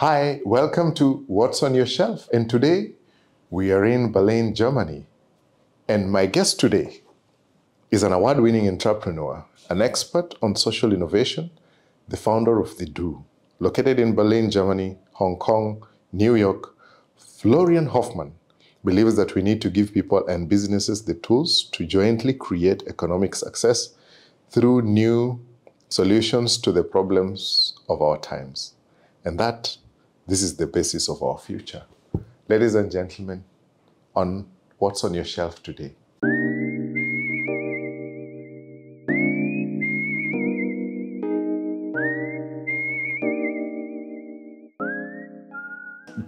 Hi, welcome to What's on Your Shelf. And today we are in Berlin, Germany. And my guest today is an award winning entrepreneur, an expert on social innovation, the founder of The Do, located in Berlin, Germany, Hong Kong, New York. Florian Hoffman believes that we need to give people and businesses the tools to jointly create economic success through new solutions to the problems of our times. And that this is the basis of our future. Ladies and gentlemen, on what's on your shelf today.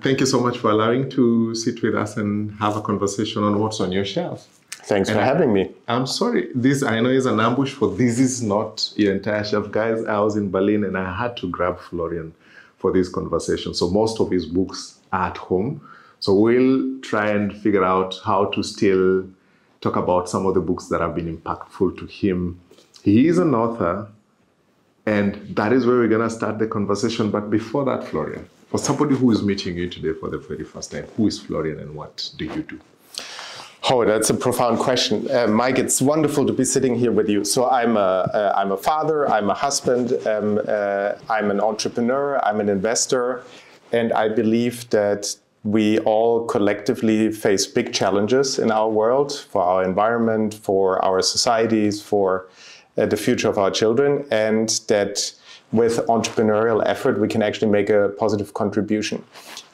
Thank you so much for allowing to sit with us and have a conversation on what's on your shelf. Thanks and for having me. I'm sorry, this I know is an ambush for this is not your entire shelf. Guys, I was in Berlin and I had to grab Florian for this conversation. So most of his books are at home. So we'll try and figure out how to still talk about some of the books that have been impactful to him. He is an author, and that is where we're going to start the conversation. But before that, Florian, for somebody who is meeting you today for the very first time, who is Florian and what do you do? Oh, that's a profound question. Uh, Mike, it's wonderful to be sitting here with you. So I'm a, am uh, a father, I'm a husband, um, uh, I'm an entrepreneur, I'm an investor, and I believe that we all collectively face big challenges in our world, for our environment, for our societies, for uh, the future of our children, and that with entrepreneurial effort, we can actually make a positive contribution.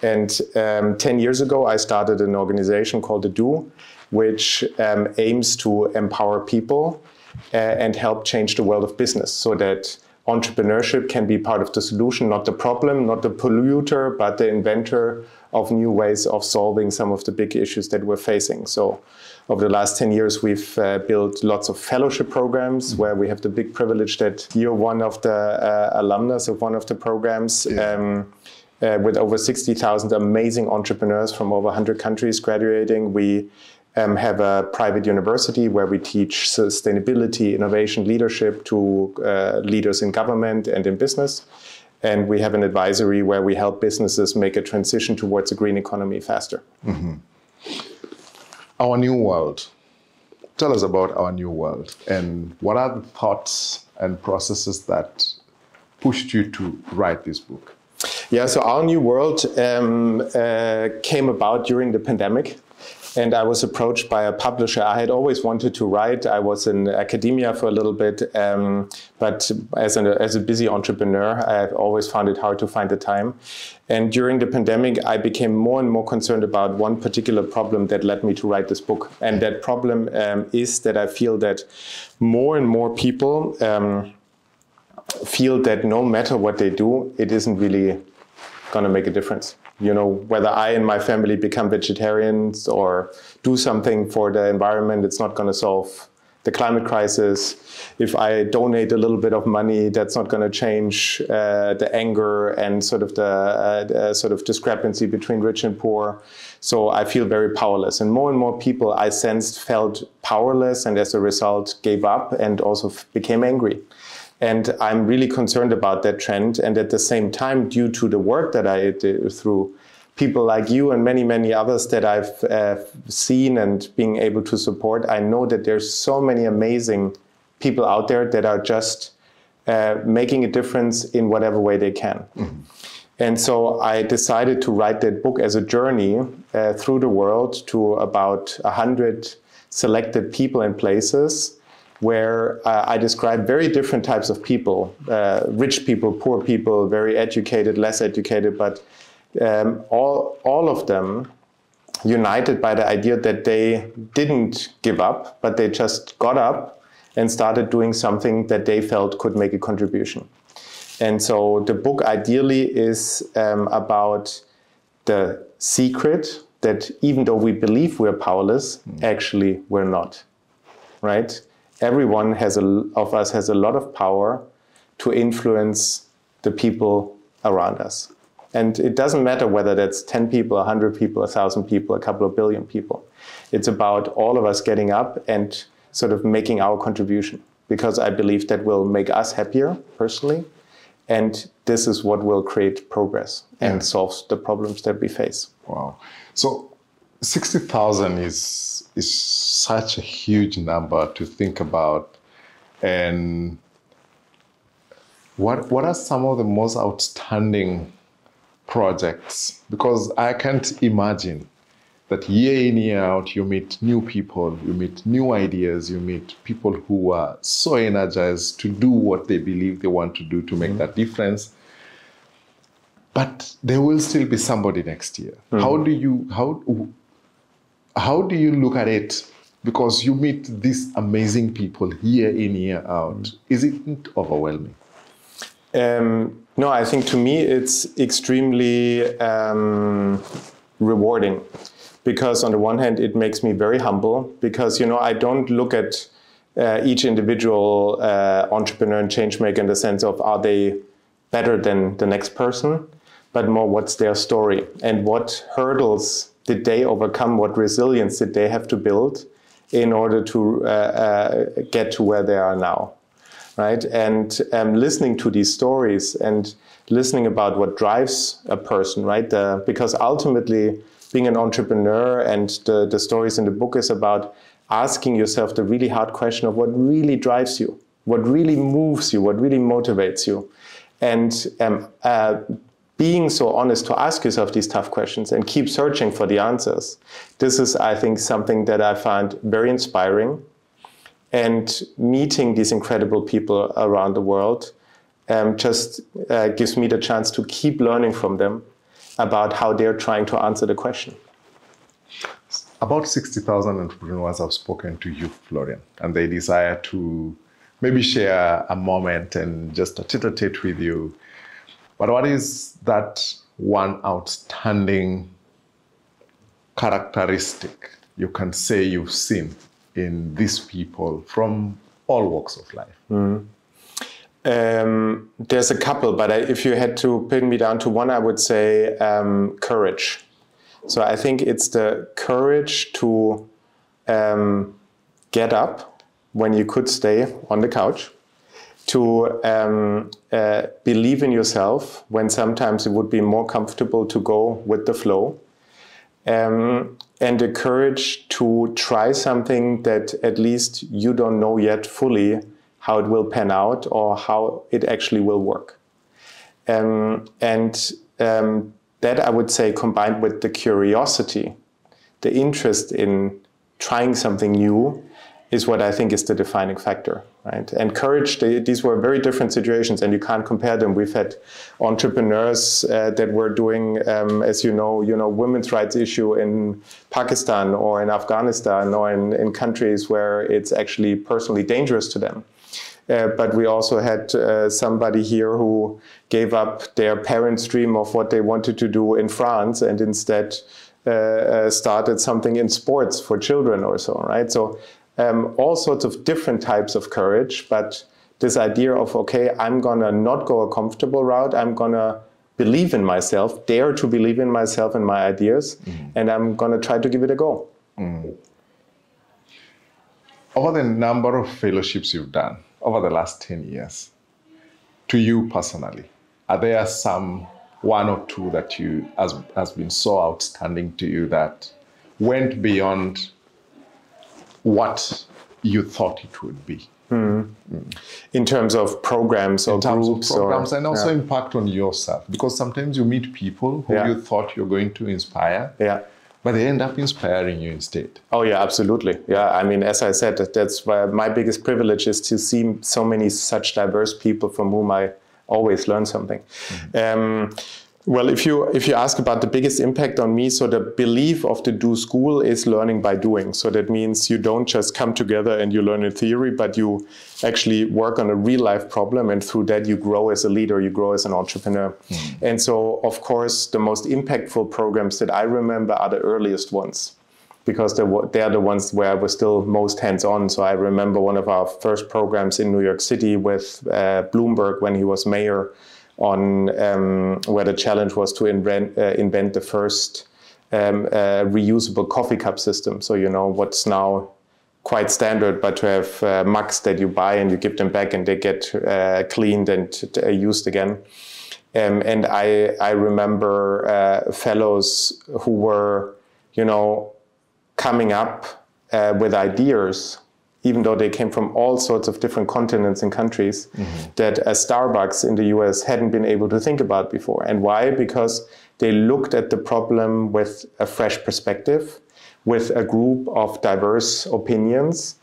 And um, 10 years ago, I started an organization called The Do, which um, aims to empower people uh, and help change the world of business so that entrepreneurship can be part of the solution, not the problem, not the polluter, but the inventor of new ways of solving some of the big issues that we're facing. So, over the last 10 years, we've uh, built lots of fellowship programs mm-hmm. where we have the big privilege that you're one of the uh, alumnus of one of the programs. Yeah. Um, uh, with over 60,000 amazing entrepreneurs from over 100 countries graduating, we um, have a private university where we teach sustainability, innovation, leadership to uh, leaders in government and in business. And we have an advisory where we help businesses make a transition towards a green economy faster. Mm-hmm. Our new world. Tell us about our new world and what are the thoughts and processes that pushed you to write this book? Yeah, so our new world um, uh, came about during the pandemic and I was approached by a publisher. I had always wanted to write. I was in academia for a little bit, um, but as, an, as a busy entrepreneur, I've always found it hard to find the time. And during the pandemic, I became more and more concerned about one particular problem that led me to write this book. And that problem um, is that I feel that more and more people um, feel that no matter what they do, it isn't really going to make a difference you know, whether I and my family become vegetarians or do something for the environment, it's not going to solve the climate crisis. If I donate a little bit of money, that's not going to change uh, the anger and sort of the, uh, the, sort of discrepancy between rich and poor. So I feel very powerless, and more and more people I sensed felt powerless, and as a result gave up and also became angry. And I'm really concerned about that trend. And at the same time, due to the work that I did through people like you and many, many others that I've uh, seen and being able to support, I know that there's so many amazing people out there that are just uh, making a difference in whatever way they can. Mm-hmm. And so I decided to write that book as a journey uh, through the world to about 100 selected people and places where uh, I describe very different types of people uh, rich people, poor people, very educated, less educated, but um, all, all of them united by the idea that they didn't give up, but they just got up and started doing something that they felt could make a contribution. And so the book ideally is um, about the secret that even though we believe we're powerless, mm. actually we're not, right? Everyone has a, of us has a lot of power to influence the people around us. And it doesn't matter whether that's 10 people, 100 people, 1,000 people, a couple of billion people. It's about all of us getting up and sort of making our contribution because I believe that will make us happier personally And this is what will create progress and Yeah. solves the problems that we face. Wow. So 60,000 is is such a huge number to think about. And what what are some of the most outstanding projects? Because I can't imagine that year in, year out, you meet new people, you meet new ideas, you meet people who are so energized to do what they believe they want to do to make mm-hmm. that difference but there will still be somebody next year. Mm-hmm. How do you how how do you look at it? Because you meet these amazing people year in year out. Is it overwhelming? Um, no, I think to me it's extremely um, rewarding because on the one hand it makes me very humble because you know I don't look at uh, each individual uh, entrepreneur and change maker in the sense of are they better than the next person, but more what's their story and what hurdles did they overcome, what resilience did they have to build in order to uh, uh, get to where they are now right? And um, listening to these stories and listening about what drives a person, right? The, because ultimately, being an entrepreneur and the, the stories in the book is about asking yourself the really hard question of what really drives you, what really moves you, what really motivates you. And um, uh, being so honest to ask yourself these tough questions and keep searching for the answers. This is, I think, something that I find very inspiring and meeting these incredible people around the world um, just uh, gives me the chance to keep learning from them about how they're trying to answer the question. About 60,000 entrepreneurs have spoken to you, Florian, and they desire to maybe share a moment and just a tete-a-tete with you. But what is that one outstanding characteristic you can say you've seen in these people from all walks of life? Um, there's a couple, but I, if you had to pin me down to one, I would say um, courage. So I think it's the courage to um, get up when you could stay on the couch, to um, uh, believe in yourself when sometimes it would be more comfortable to go with the flow, um, and the courage to try something that at least you don't know yet fully how it will pan out or how it actually will work. Um, and um, that I would say combined with the curiosity, the interest in trying something new is what I think is the defining factor, right? And courage, they, these were very different situations and you can't compare them. We've had entrepreneurs uh, that were doing, um, as you know, you know, women's rights issue in Pakistan or in Afghanistan or in, in countries where it's actually personally dangerous to them. Uh, but we also had uh, somebody here who gave up their parents' dream of what they wanted to do in France and instead uh, uh started something in sports for children or so, right? So um, all sorts of different types of courage, but this idea of, okay, I'm gonna not go a comfortable route, I'm gonna believe in myself, dare to believe in myself and my ideas, and I'm gonna try to give it a go. Over the number of fellowships you've done over the last 10 years, to you personally, are there some one or two that you has, has been so outstanding to you that went beyond what you thought it would be In terms of programs or in terms of groups programs or, and also yeah. impact on yourself because sometimes you meet people who Yeah. you thought you're going to inspire yeah. but they end up inspiring you instead Oh yeah, absolutely. Yeah, I mean, as I said, that's why my biggest privilege is to see so many such diverse people from whom I always learn something. Um, well, if you if you ask about the biggest impact on me, so the belief of the Do School is learning by doing. So that means you don't just come together and you learn in theory, but you actually work on a real life problem, and through that you grow as a leader, you grow as an entrepreneur. And so, of course, the most impactful programs that I remember are the earliest ones because they were, they are the ones where I was still most hands-on. So I remember one of our first programs in New York City with uh, Bloomberg when he was mayor, on um, where the challenge was to invent, uh, invent the first um, uh, reusable coffee cup system. So you know what's now quite standard, but to have uh, mugs that you buy and you give them back and they get uh, cleaned and uh, used again. Um, and I, I remember uh, fellows who were, you know, coming up with ideas, even though they came from all sorts of different continents and countries, mm-hmm. that a Starbucks in the US hadn't been able to think about before. And why? Because they looked at the problem with a fresh perspective with a group of diverse opinions.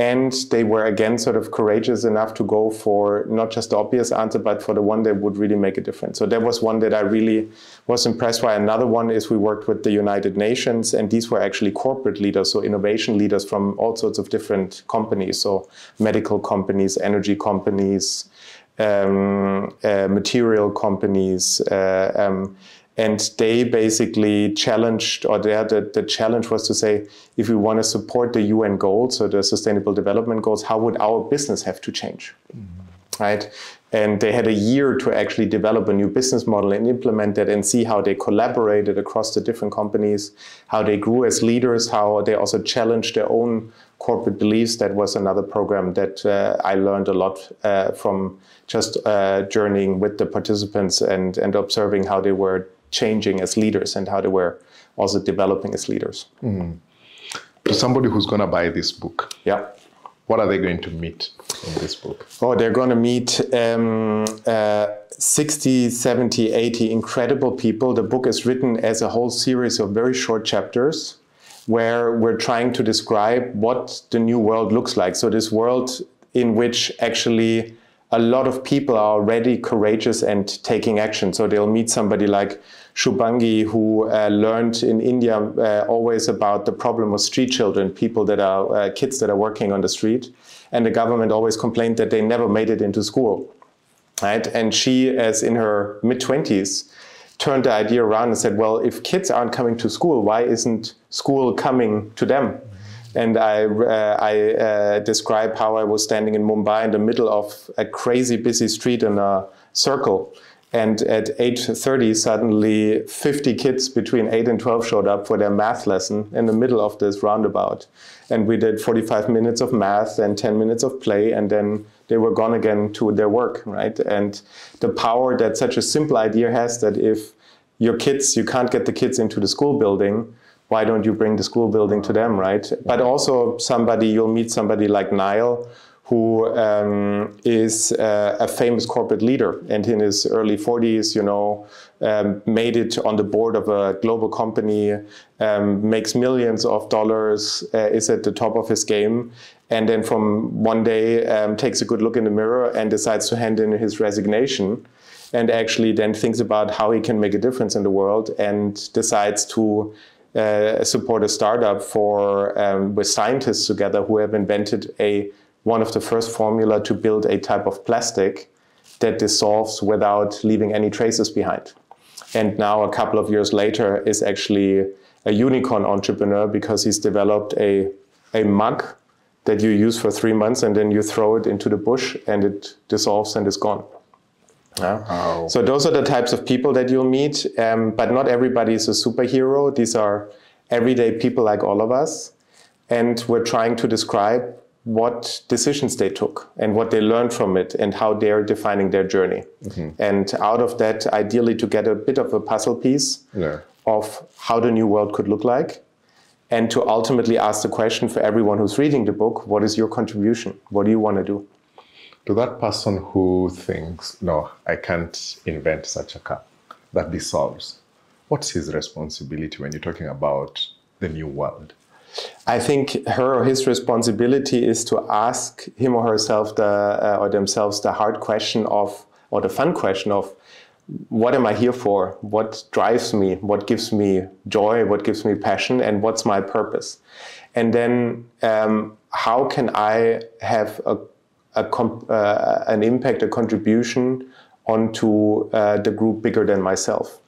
And they were again sort of courageous enough to go for not just the obvious answer, but for the one that would really make a difference. So that was one that I really was impressed by. Another one is we worked with the United Nations, and these were actually corporate leaders, so innovation leaders from all sorts of different companies, so medical companies, energy companies, um, uh, material companies. Uh, um, and they basically challenged, or the, the challenge was to say, if we want to support the UN goals, so the Sustainable Development Goals, how would our business have to change? Mm-hmm. Right? And they had a year to actually develop a new business model and implement it and see how they collaborated across the different companies, how they grew as leaders, how they also challenged their own corporate beliefs. That was another program that uh, I learned a lot uh, from just uh, journeying with the participants and, and observing how they were changing as leaders and how they were also developing as leaders. Mm. To somebody who's going to buy this book, yeah, what are they going to meet in this book? Oh, they're going to meet um, uh, 60, 70, 80 incredible people. The book is written as a whole series of very short chapters where we're trying to describe what the new world looks like. So, this world in which actually a lot of people are already courageous and taking action. So they'll meet somebody like Shubhangi, who uh, learned in India uh, always about the problem of street children, people that are uh, kids that are working on the street, and the government always complained that they never made it into school, right? And she, as in her mid twenties, turned the idea around and said, "Well, if kids aren't coming to school, why isn't school coming to them?" And I, uh, I uh, describe how I was standing in Mumbai in the middle of a crazy busy street in a circle and at 8.30, suddenly 50 kids between 8 and 12 showed up for their math lesson in the middle of this roundabout. And we did 45 minutes of math and 10 minutes of play, and then they were gone again to their work, right? And the power that such a simple idea has that if your kids, you can't get the kids into the school building, why don't you bring the school building to them, right? But also somebody, you'll meet somebody like Niall, who um, is uh, a famous corporate leader. And in his early 40s, you know, um, made it on the board of a global company, um, makes millions of dollars, uh, is at the top of his game, and then from one day um, takes a good look in the mirror and decides to hand in his resignation and actually then thinks about how he can make a difference in the world and decides to uh, support a startup for um, with scientists together who have invented a one of the first formula to build a type of plastic that dissolves without leaving any traces behind. And now, a couple of years later, is actually a unicorn entrepreneur because he's developed a, a mug that you use for three months and then you throw it into the bush and it dissolves and is gone. Yeah. Wow. So those are the types of people that you'll meet, um, but not everybody is a superhero. These are everyday people like all of us, and we're trying to describe what decisions they took and what they learned from it and how they're defining their journey. Mm-hmm. And out of that, ideally, to get a bit of a puzzle piece yeah. of how the new world could look like. And to ultimately ask the question for everyone who's reading the book what is your contribution? What do you want to do? To that person who thinks, no, I can't invent such a car that dissolves, what's his responsibility when you're talking about the new world? I think her or his responsibility is to ask him or herself the uh, or themselves the hard question of or the fun question of what am I here for? What drives me? What gives me joy? What gives me passion? And what's my purpose? And then um, how can I have a, a uh, an impact, a contribution onto uh, the group bigger than myself?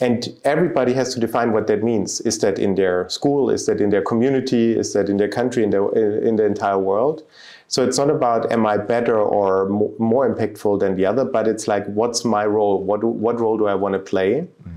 And everybody has to define what that means. Is that in their school? Is that in their community? Is that in their country? In the, in the entire world? So it's not about am I better or more impactful than the other, but it's like what's my role? What, what role do I want to play? Mm-hmm.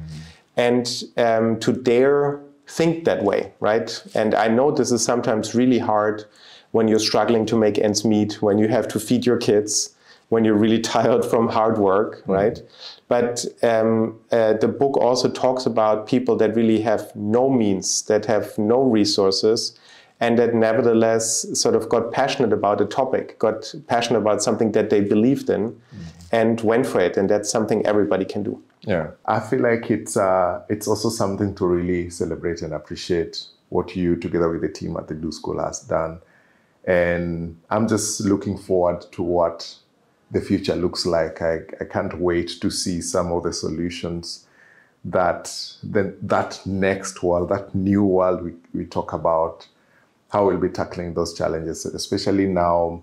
And um, to dare think that way, right? And I know this is sometimes really hard when you're struggling to make ends meet, when you have to feed your kids, when you're really tired from hard work, right? But um, uh, the book also talks about people that really have no means, that have no resources, and that nevertheless sort of got passionate about a topic, got passionate about something that they believed in, mm-hmm. and went for it. And that's something everybody can do. Yeah, I feel like it's uh, it's also something to really celebrate and appreciate what you, together with the team at the Do School, has done. And I'm just looking forward to what the future looks like. I, I can't wait to see some of the solutions that then that next world, that new world we, we talk about, how we'll be tackling those challenges, especially now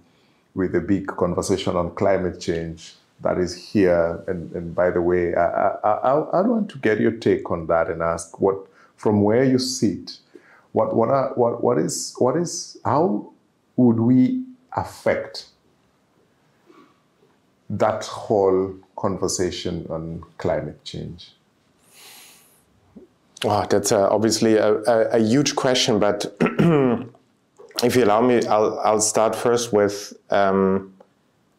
with the big conversation on climate change that is here. And, and by the way, I, I, I, I want to get your take on that and ask what, from where you sit, what, what, are, what, what is, what is, how would we affect that whole conversation on climate change? Wow, that's uh, obviously a, a, a, huge question, but if you allow me, I'll, I'll start first with um,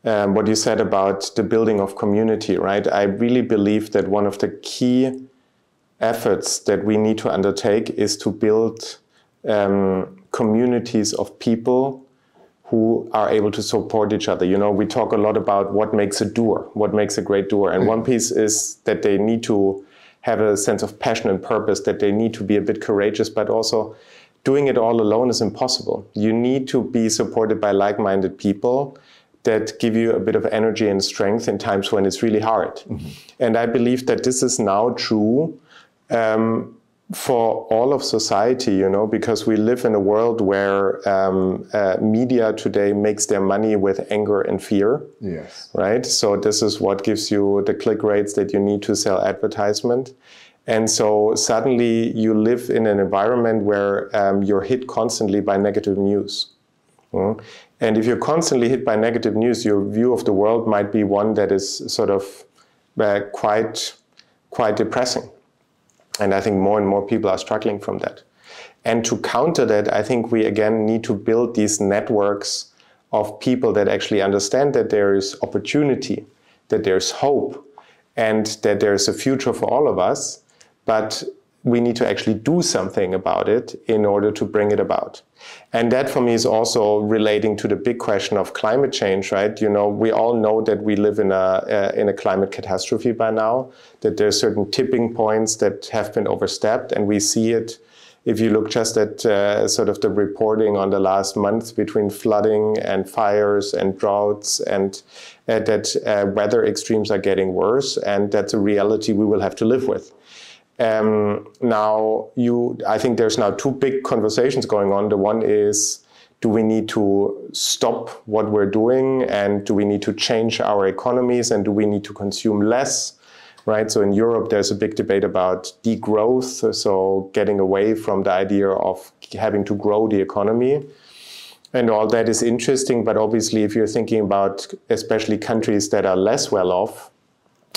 um, what you said about the building of community, right? I really believe that one of the key efforts that we need to undertake is to build um, communities of people who are able to support each other. You know, we talk a lot about what makes a doer, what makes a great doer. And one piece is that they need to have a sense of passion and purpose, that they need to be a bit courageous, but also doing it all alone is impossible. You need to be supported by like minded people that give you a bit of energy and strength in times when it's really hard. Mm-hmm. And I believe that this is now true um, for all of society, you know, because we live in a world where um, uh, media today makes their money with anger and fear. Yes. Right. So this is what gives you the click rates that you need to sell advertisement. And so suddenly you live in an environment where um, you're hit constantly by negative news. Mm? And if you're constantly hit by negative news, your view of the world might be one that is sort of uh, quite, quite depressing. And I think more and more people are struggling from that. And to counter that, I think we again need to build these networks of people that actually understand that there is opportunity, that there's hope, and that there's a future for all of us. But we need to actually do something about it in order to bring it about. And that for me is also relating to the big question of climate change, right? You know, we all know that we live in a, uh, in a climate catastrophe by now, that there are certain tipping points that have been overstepped, and we see it if you look just at uh, sort of the reporting on the last month between flooding and fires and droughts and uh, that uh, weather extremes are getting worse and that's a reality we will have to live with um, now, you, I think there's now two big conversations going on. The one is, do we need to stop what we're doing, and do we need to change our economies, and do we need to consume less? Right. So in Europe, there's a big debate about degrowth, so getting away from the idea of having to grow the economy. And all that is interesting, but obviously, if you're thinking about especially countries that are less well off,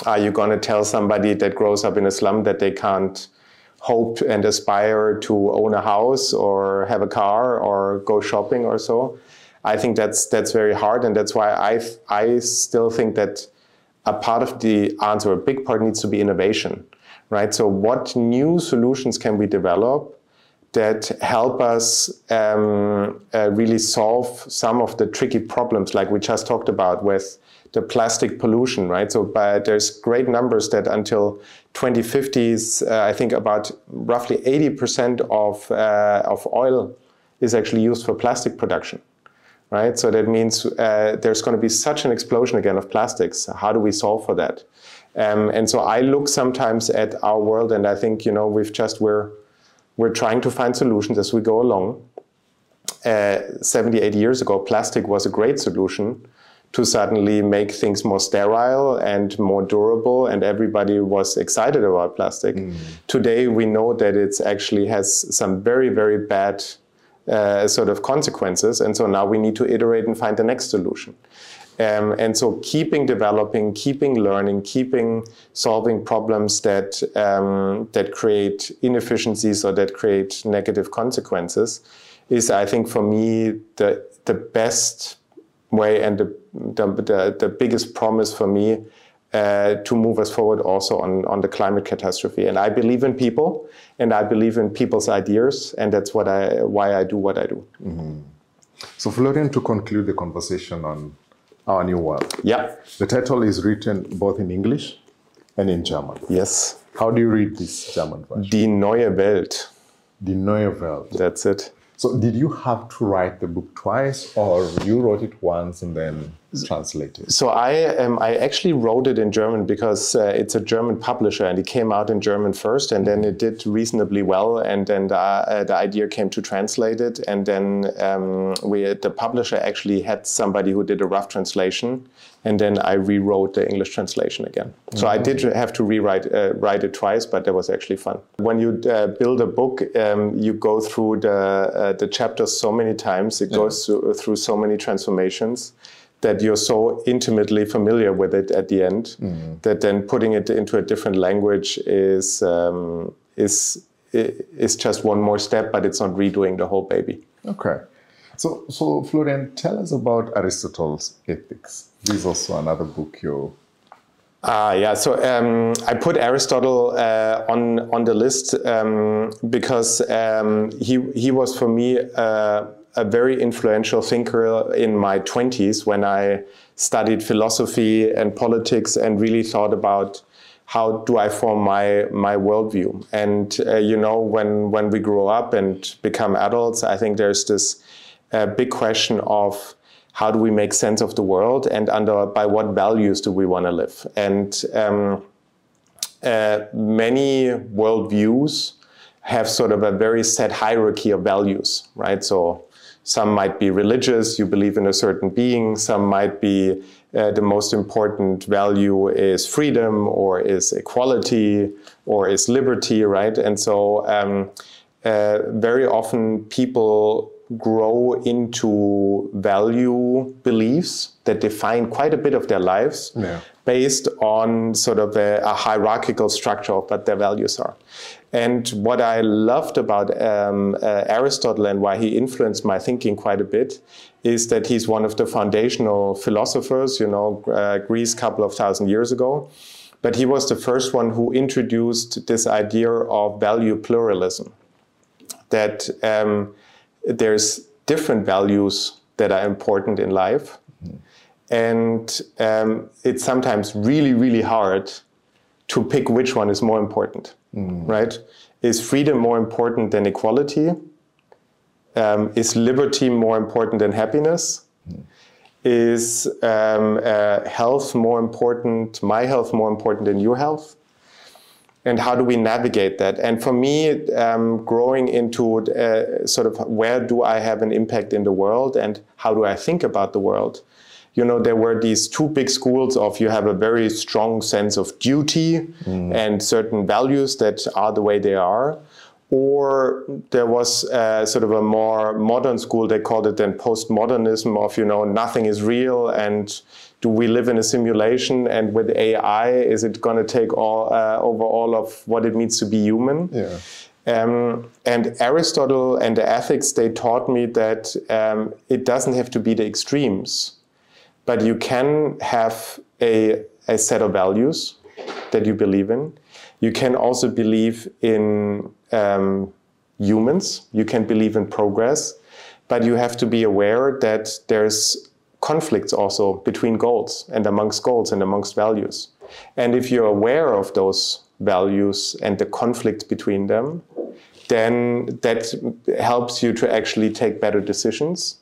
are you going to tell somebody that grows up in a slum that they can't hope and aspire to own a house or have a car or go shopping or so? I think that's that's very hard, and that's why I I still think that a part of the answer, a big part, needs to be innovation, right? So, what new solutions can we develop that help us um, uh, really solve some of the tricky problems, like we just talked about with the plastic pollution, right? So but there's great numbers that until 2050s, uh, I think about roughly 80% of, uh, of oil is actually used for plastic production, right? So that means uh, there's going to be such an explosion again of plastics. How do we solve for that? Um, and so I look sometimes at our world and I think, you know, we've just, we're, we're trying to find solutions as we go along. Uh, 70, 80 years ago, plastic was a great solution to suddenly make things more sterile and more durable and everybody was excited about plastic mm. today we know that it actually has some very very bad uh, sort of consequences and so now we need to iterate and find the next solution Um, and so keeping developing, keeping learning, keeping solving problems that um, that create inefficiencies or that create negative consequences is, I think, for me the the best way and the the, the, the biggest promise for me uh, to move us forward also on, on the climate catastrophe. And I believe in people, and I believe in people's ideas, and that's what I why I do what I do. Mm-hmm. So, Florian, to conclude the conversation on our new world. Yeah. The title is written both in English and in German. Yes. How do you read this German version? Die neue Welt. Die neue Welt. That's it. So did you have to write the book twice or you wrote it once and then translated? So I um, I actually wrote it in German because uh, it's a German publisher and it came out in German first and then it did reasonably well and then the, uh, the idea came to translate it and then um, we the publisher actually had somebody who did a rough translation and then I rewrote the English translation again. So mm-hmm. I did have to rewrite uh, write it twice, but that was actually fun. When you uh, build a book, um, you go through the uh, the chapters so many times. It yeah. goes through, through, so many transformations that you're so intimately familiar with it at the end mm-hmm. that then putting it into a different language is um, is is just one more step, but it's not redoing the whole baby. Okay. So, so Florian, tell us about Aristotle's Ethics. This is also another book you. Ah, uh, yeah. So um, I put Aristotle uh, on on the list um, because um, he he was for me uh, a very influential thinker in my twenties when I studied philosophy and politics and really thought about how do I form my my worldview. And uh, you know, when when we grow up and become adults, I think there's this a big question of how do we make sense of the world and under by what values do we want to live and um, uh, many worldviews have sort of a very set hierarchy of values right so some might be religious you believe in a certain being some might be uh, the most important value is freedom or is equality or is liberty right and so um, uh, very often people grow into value beliefs that define quite a bit of their lives yeah. based on sort of a, a, hierarchical structure of what their values are. And what I loved about um, uh, Aristotle and why he influenced my thinking quite a bit is that he's one of the foundational philosophers, you know, uh, Greece a couple of thousand years ago. But he was the first one who introduced this idea of value pluralism. That um, there's different values that are important in life. Mm-hmm. And um, it's sometimes really, really hard to pick which one is more important, mm. right? Is freedom more important than equality? Um, is liberty more important than happiness? Mm. Is um, uh, health more important, my health more important than your health? and how do we navigate that? And for me, um, growing into uh, sort of where do I have an impact in the world and how do I think about the world? You know, there were these two big schools of you have a very strong sense of duty mm. and certain values that are the way they are. Or there was uh, sort of a more modern school, they called it then postmodernism of, you know, nothing is real and do we live in a simulation and with AI, is it going to take all, uh, over all of what it means to be human? Yeah. Um, and Aristotle and the ethics, they taught me that um, it doesn't have to be the extremes, but you can have a, a set of values that you believe in. You can also believe in um, humans, you can believe in progress, but you have to be aware that there's conflicts also between goals and amongst goals and amongst values. And if you're aware of those values and the conflict between them, then that helps you to actually take better decisions.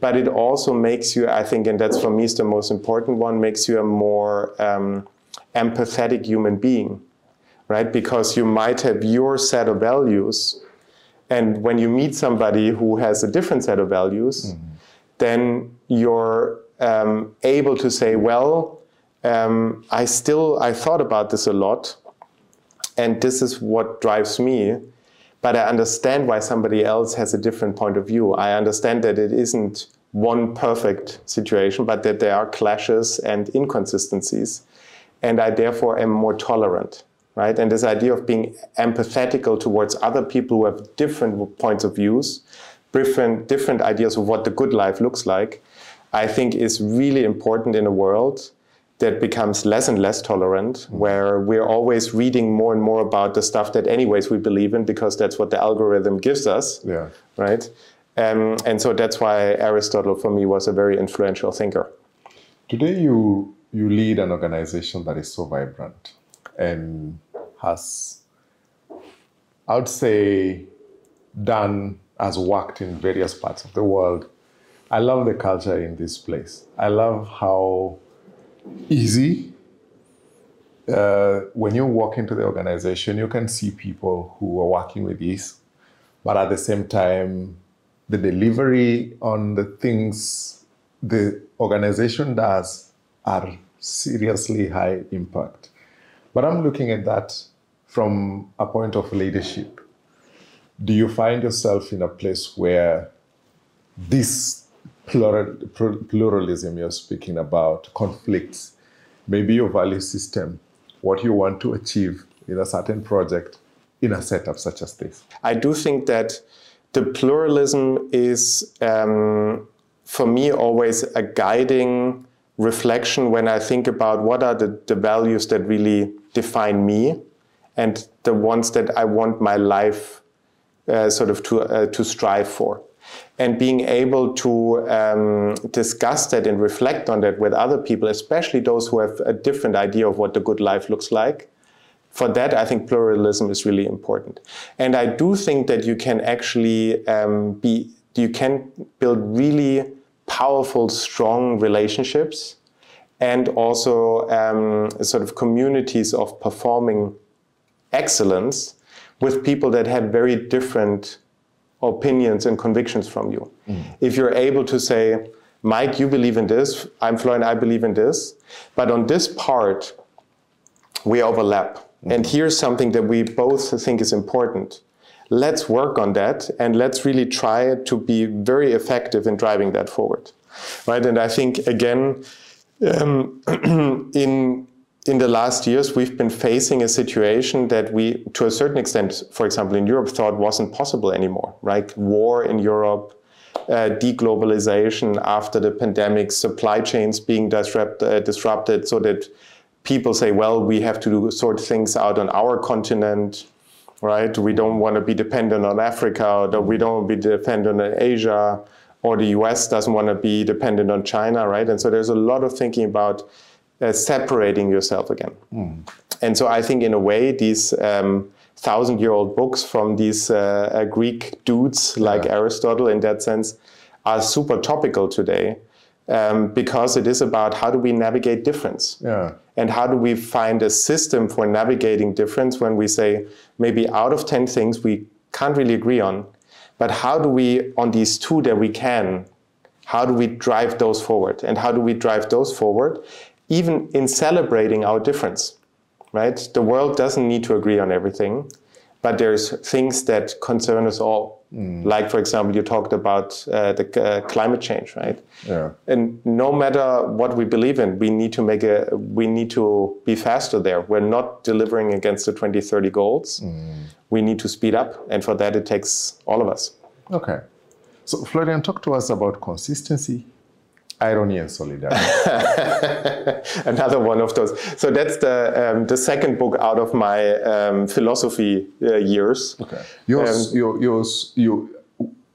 But it also makes you, I think, and that's for me is the most important one, makes you a more um, empathetic human being, right? Because you might have your set of values, and when you meet somebody who has a different set of values, mm-hmm then you're um, able to say, well, um, I still I thought about this a lot, and this is what drives me. But I understand why somebody else has a different point of view. I understand that it isn't one perfect situation, but that there are clashes and inconsistencies. And I therefore am more tolerant, right? And this idea of being empathetical towards other people who have different points of views, different, different ideas of what the good life looks like, I think is really important in a world that becomes less and less tolerant, mm-hmm. where we're always reading more and more about the stuff that, anyways, we believe in because that's what the algorithm gives us. Yeah. Right. Um, and so that's why Aristotle, for me, was a very influential thinker. Today, you you lead an organization that is so vibrant and has, I would say, done has worked in various parts of the world. I love the culture in this place. I love how easy. Uh, when you walk into the organization, you can see people who are working with ease, but at the same time, the delivery on the things the organization does are seriously high impact. But I'm looking at that from a point of leadership. Do you find yourself in a place where this plural, pluralism you're speaking about, conflicts, maybe your value system, what you want to achieve in a certain project in a setup such as this? I do think that the pluralism is, um, for me, always a guiding reflection when I think about what are the, the values that really define me and the ones that I want my life uh, sort of to, uh, to strive for and being able to um, discuss that and reflect on that with other people, especially those who have a different idea of what the good life looks like. For that, I think pluralism is really important. And I do think that you can actually um, be, you can build really powerful, strong relationships and also um, sort of communities of performing excellence with people that have very different opinions and convictions from you. Mm. If you're able to say, Mike, you believe in this, I'm Florian, I believe in this, but on this part, we overlap. Mm. And here's something that we both think is important. Let's work on that and let's really try to be very effective in driving that forward. Right? And I think, again, um, in in the last years, we've been facing a situation that we, to a certain extent, for example, in Europe, thought wasn't possible anymore, right? War in Europe, uh, deglobalization after the pandemic, supply chains being disrupt, uh, disrupted so that people say, well, we have to sort things out on our continent, right? We don't want to be dependent on Africa, or we don't be dependent on Asia, or the US doesn't want to be dependent on China, right? And so there's a lot of thinking about uh, separating yourself again. Mm. And so I think, in a way, these um, thousand year old books from these uh, uh, Greek dudes like yeah. Aristotle, in that sense, are super topical today. Um, because it is about how do we navigate difference yeah. and how do we find a system for navigating difference when we say maybe out of 10 things we can't really agree on but how do we on these two that we can how do we drive those forward and how do we drive those forward even in celebrating our difference, right? The world doesn't need to agree on everything, but there's things that concern us all. Mm. Like, for example, you talked about uh, the uh, climate change, right? Yeah. And no matter what we believe in, we need to make a, we need to be faster there. We're not delivering against the 2030 goals. Mm. We need to speed up, and for that, it takes all of us. Okay. So, Florian, talk to us about contingency irony and solidarity. Another one of those. So that's the um, the second book out of my um, philosophy uh, years. Okay. Yours, um, you, yours, you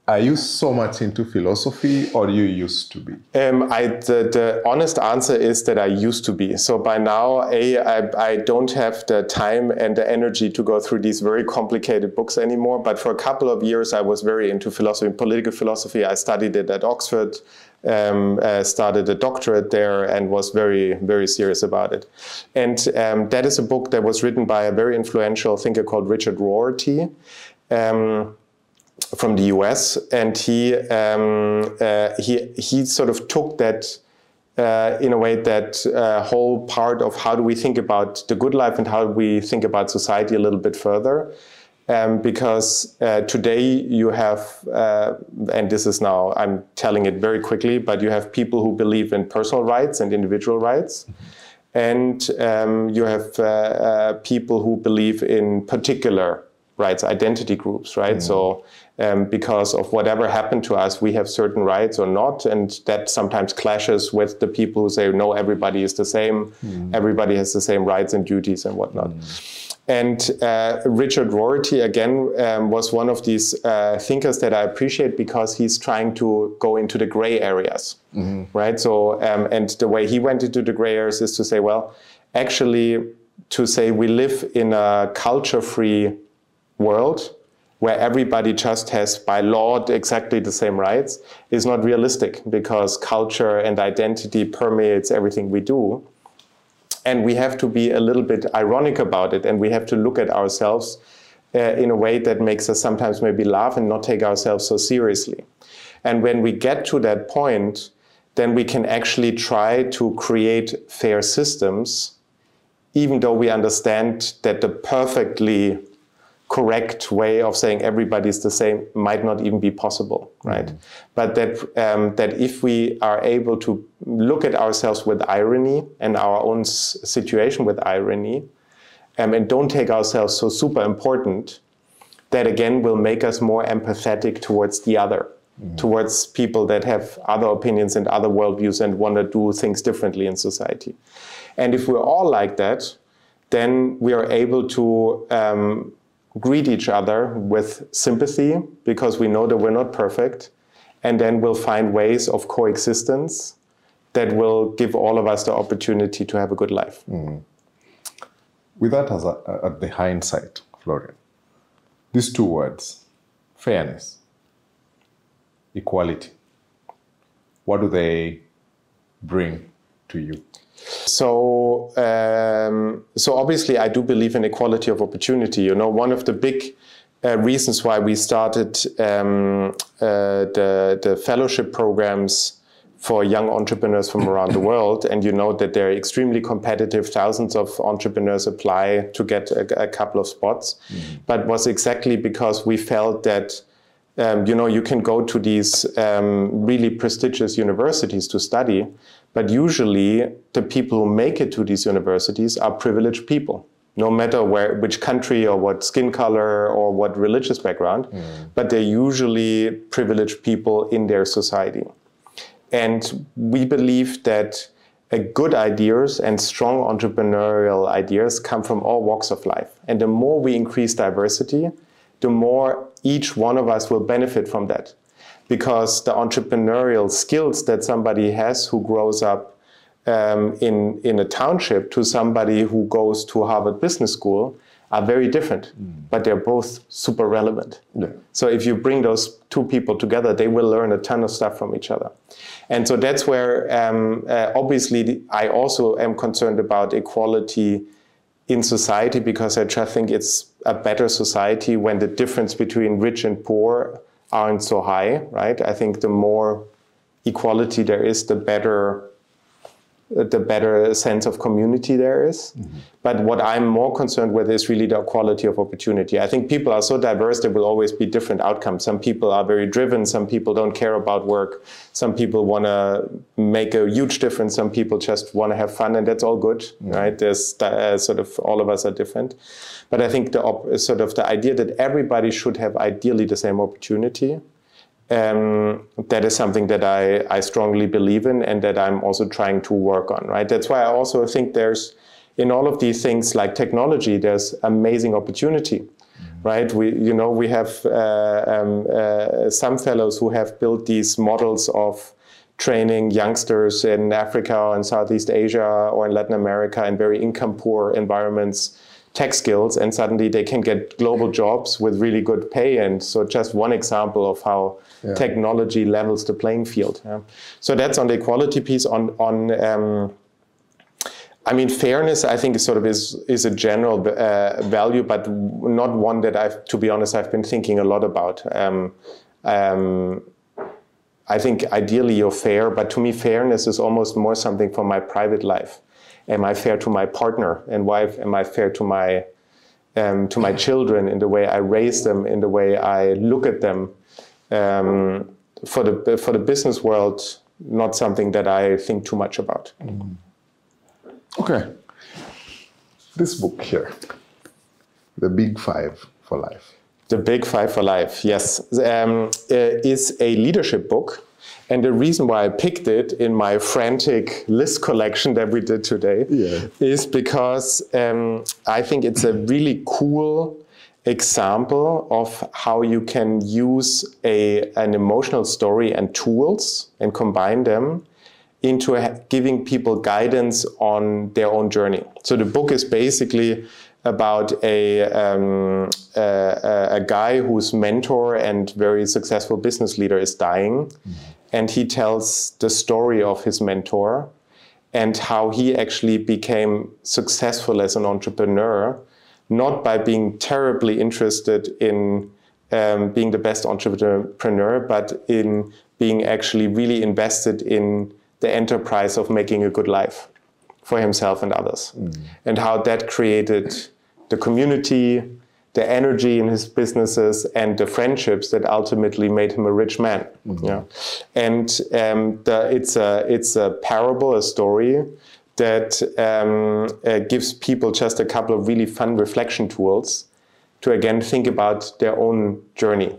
are you so much into philosophy or you used to be? Um, I, the, the, honest answer is that I used to be. So by now, A, I, I don't have the time and the energy to go through these very complicated books anymore. But for a couple of years, I was very into philosophy, political philosophy. I studied it at Oxford, um, uh, started a doctorate there, and was very, very serious about it. And um, that is a book that was written by a very influential thinker called Richard Rorty. Um, from the US, and he um, uh, he he sort of took that uh, in a way that uh, whole part of how do we think about the good life and how we think about society a little bit further, Um, because uh, today you have, uh, and this is now, I'm telling it very quickly, but you have people who believe in personal rights and individual rights. And um, you have uh, uh people who believe in particular rights, identity groups, right? Mm. So, um, because of whatever happened to us, we have certain rights or not. And that sometimes clashes with the people who say, no, everybody is the same, mm. everybody has the same rights and duties and whatnot. Mm. And uh, Richard Rorty, again, um, was one of these uh, thinkers that I appreciate because he's trying to go into the gray areas, mm-hmm. right? So, um, and the way he went into the gray areas is to say, well, actually, to say we live in a culture free world where everybody just has by law exactly the same rights is not realistic because culture and identity permeates everything we do and we have to be a little bit ironic about it and we have to look at ourselves uh, in a way that makes us sometimes maybe laugh and not take ourselves so seriously. And when we get to that point then we can actually try to create fair systems even though we understand that the perfectly correct way of saying everybody's the same might not even be possible, right? Mm. But that um, that if we are able to look at ourselves with irony and our own situation with irony, um, and don't take ourselves so super important, that again will make us more empathetic towards the other, mm. towards people that have other opinions and other worldviews and want to do things differently in society. And if we're all like that, then we are able to um, greet each other with sympathy because we know that we're not perfect. And then we'll find ways of coexistence that will give all of us the opportunity to have a good life. Mm. With that as a, at the hindsight, Florian, these two words, fairness, equality, what do they bring to you? So, um, so obviously, I do believe in equality of opportunity. You know, one of the big uh, reasons why we started um, uh, the the fellowship programs for young entrepreneurs from around the world, and you know that they're extremely competitive. Thousands of entrepreneurs apply to get a, a couple of spots, mm-hmm. but was exactly because we felt that. Um, you know, you can go to these um, really prestigious universities to study, but usually, the people who make it to these universities are privileged people, no matter where, which country or what skin color or what religious background, mm. but they're usually privileged people in their society. And we believe that good ideas and strong entrepreneurial ideas come from all walks of life. And the more we increase diversity, the more each one of us will benefit from that because the entrepreneurial skills that somebody has who grows up um, in, in a township to somebody who goes to Harvard Business School are very different, mm. but they're both super relevant. Yeah. So if you bring those two people together, they will learn a ton of stuff from each other. And so that's where um, uh, obviously I also am concerned about equality in society because I just think it's a better society when the difference between rich and poor aren't so high, right? I think the more equality there is, the better the better sense of community there is. Mm-hmm. But what I'm more concerned with is really the quality of opportunity. I think people are so diverse, there will always be different outcomes. Some people are very driven, some people don't care about work, some people want to make a huge difference, some people just want to have fun, and that's all good, mm-hmm. right? There's uh, sort of all of us are different. But I think the op- sort of the idea that everybody should have ideally the same opportunity um, that is something that I, I strongly believe in and that I'm also trying to work on, right? That's why I also think there's, in all of these things like technology, there's amazing opportunity, mm-hmm. right? We, you know, we have uh, um, uh, some fellows who have built these models of training youngsters in Africa or in Southeast Asia or in Latin America in very income poor environments tech skills and suddenly they can get global jobs with really good pay and so just one example of how yeah. technology levels the playing field. Yeah. So that's on the equality piece. On on um, I mean, fairness. I think is sort of is is a general uh, value, but not one that I've, to be honest, I've been thinking a lot about. Um, um, I think ideally you're fair, but to me, fairness is almost more something for my private life. Am I fair to my partner and wife? Am I fair to my um, to my children, in the way I raise them, in the way I look at them. Um, for the for the business world, not something that I think too much about. Okay. This book here, The Big Five for Life. The Big Five for Life, yes, um, is a leadership book. And the reason why I picked it in my frantic list collection that we did today Yeah. is because um, I think it's a really cool example of how you can use a, an emotional story and tools and combine them into a, giving people guidance on their own journey. So the book is basically about a, um, a, a guy whose mentor and very successful business leader is dying. And he tells the story of his mentor and how he actually became successful as an entrepreneur, not by being terribly interested in um, being the best entrepreneur, but in being actually really invested in the enterprise of making a good life for himself and others, and how that created the community, the energy in his businesses, and the friendships that ultimately made him a rich man. Yeah, and um, the, it's a it's a parable, a story that um, uh, gives people just a couple of really fun reflection tools to again think about their own journey.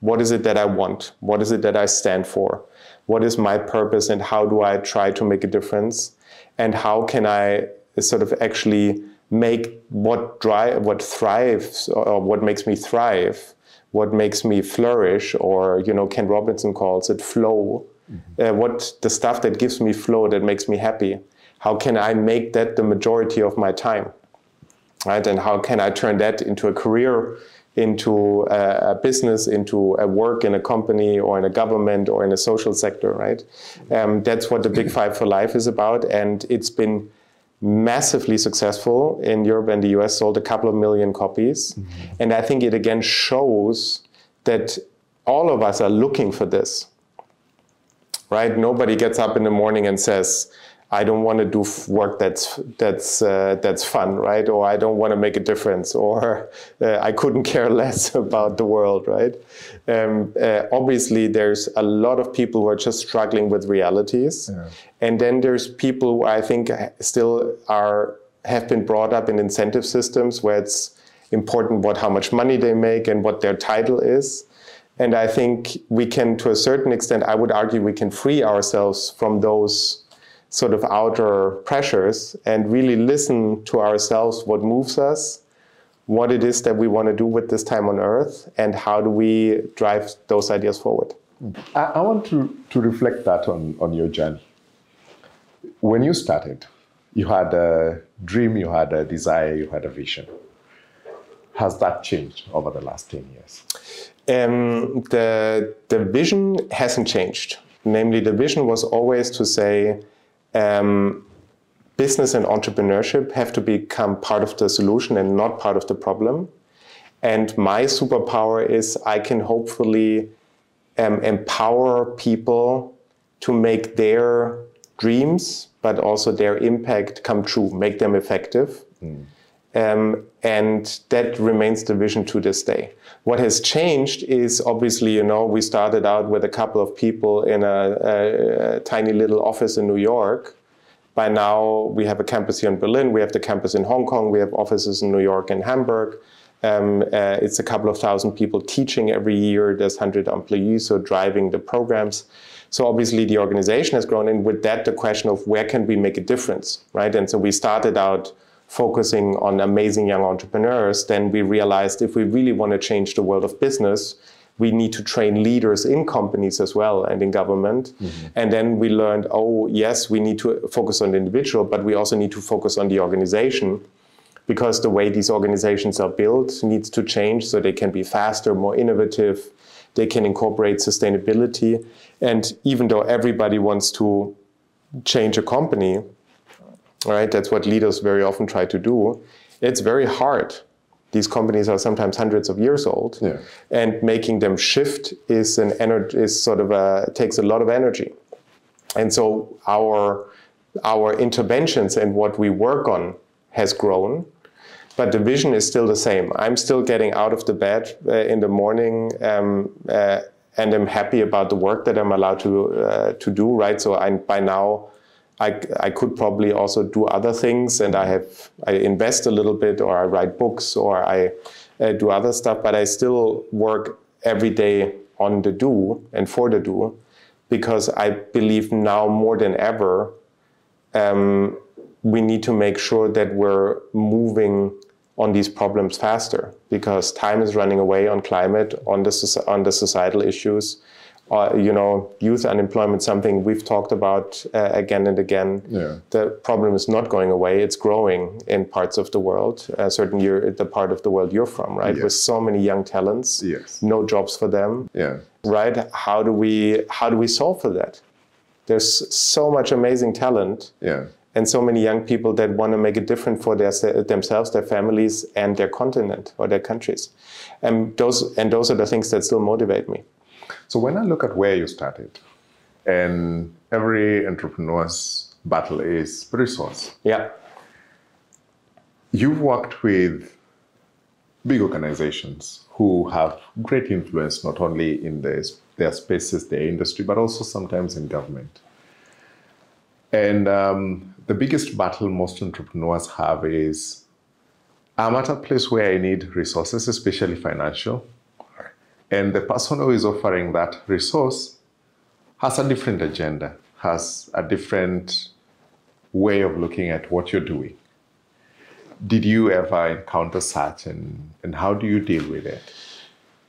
What is it that I want? What is it that I stand for? What is my purpose and how do I try to make a difference? And how can I sort of actually make what drive, what thrives or what makes me thrive, what makes me flourish, or you know, Ken Robinson calls it flow. Uh, what the stuff that gives me flow, that makes me happy. How can I make that the majority of my time? right? And how can I turn that into a career, into a, a business, into a work in a company or in a government or in a social sector, right? Um, that's what the Big Five for Life is about, and it's been massively successful in Europe and the US, sold a couple of million copies, mm-hmm. and I think it again shows that all of us are looking for this, right? Nobody gets up in the morning and says, I don't want to do f- work that's that's uh, that's fun, right? Or I don't want to make a difference, or uh, I couldn't care less about the world, right? Um, uh, obviously, there's a lot of people who are just struggling with realities, and then there's people who I think still are have been brought up in incentive systems where it's important what how much money they make and what their title is. And I think we can, to a certain extent, I would argue we can free ourselves from those sort of outer pressures and really listen to ourselves what moves us, what it is that we want to do with this time on earth, and how do we drive those ideas forward. I, I want to, to reflect that on, on your journey. When you started, you had a dream, you had a desire, you had a vision. Has that changed over the last 10 years? Um, the, the vision hasn't changed. Namely, the vision was always to say um, business and entrepreneurship have to become part of the solution and not part of the problem. And my superpower is I can hopefully um, empower people to make their dreams, but also their impact come true, make them effective. Um, and that remains the vision to this day. What has changed is obviously, you know, we started out with a couple of people in a, a, a tiny little office in New York. By now, we have a campus here in Berlin, we have the campus in Hong Kong, we have offices in New York and Hamburg. Um, uh, it's a couple of thousand people teaching every year. There's 100 employees, so driving the programs. So obviously the organization has grown, and with that, the question of where can we make a difference, right? And so we started out focusing on amazing young entrepreneurs. Then we realized if we really want to change the world of business, we need to train leaders in companies as well and in government. Mm-hmm. And then we learned, oh yes, we need to focus on the individual, but we also need to focus on the organization because the way these organizations are built needs to change so they can be faster, more innovative, they can incorporate sustainability. And even though everybody wants to change a company, right, that's what leaders very often try to do, it's very hard. These companies are sometimes hundreds of years old, Yeah. and making them shift is an energy is sort of a takes a lot of energy. And so our our interventions and what we work on has grown. but the vision is still the same. I'm still getting out of the bed uh, in the morning. Um, uh, and I'm happy about the work that I'm allowed to uh, to do. Right, so I, by now, I, I could probably also do other things, and I have I invest a little bit, or I write books, or I uh, do other stuff. But I still work every day on the DO and for the DO, because I believe now more than ever, um, we need to make sure that we're moving on these problems faster because time is running away on climate, on the on the societal issues. Uh, you know, youth unemployment, something we've talked about uh, again and again. Yeah. The problem is not going away; it's growing in parts of the world. Uh, certainly, you're the part of the world you're from, right? Yes. With so many young talents, Yes. no jobs for them, Yeah. right? How do we how do we solve for that? There's so much amazing talent, Yeah. and so many young people that want to make a difference for their, themselves, their families, and their continent or their countries. And those and those are the things that still motivate me. So when I look at where you started, and every entrepreneur's battle is resource. Yeah, You've worked with big organizations who have great influence not only in their, their spaces, their industry, but also sometimes in government. And um, the biggest battle most entrepreneurs have is I'm at a place where I need resources, especially financial. And the person who is offering that resource has a different agenda, has a different way of looking at what you're doing. Did you ever encounter such, and, and how do you deal with it?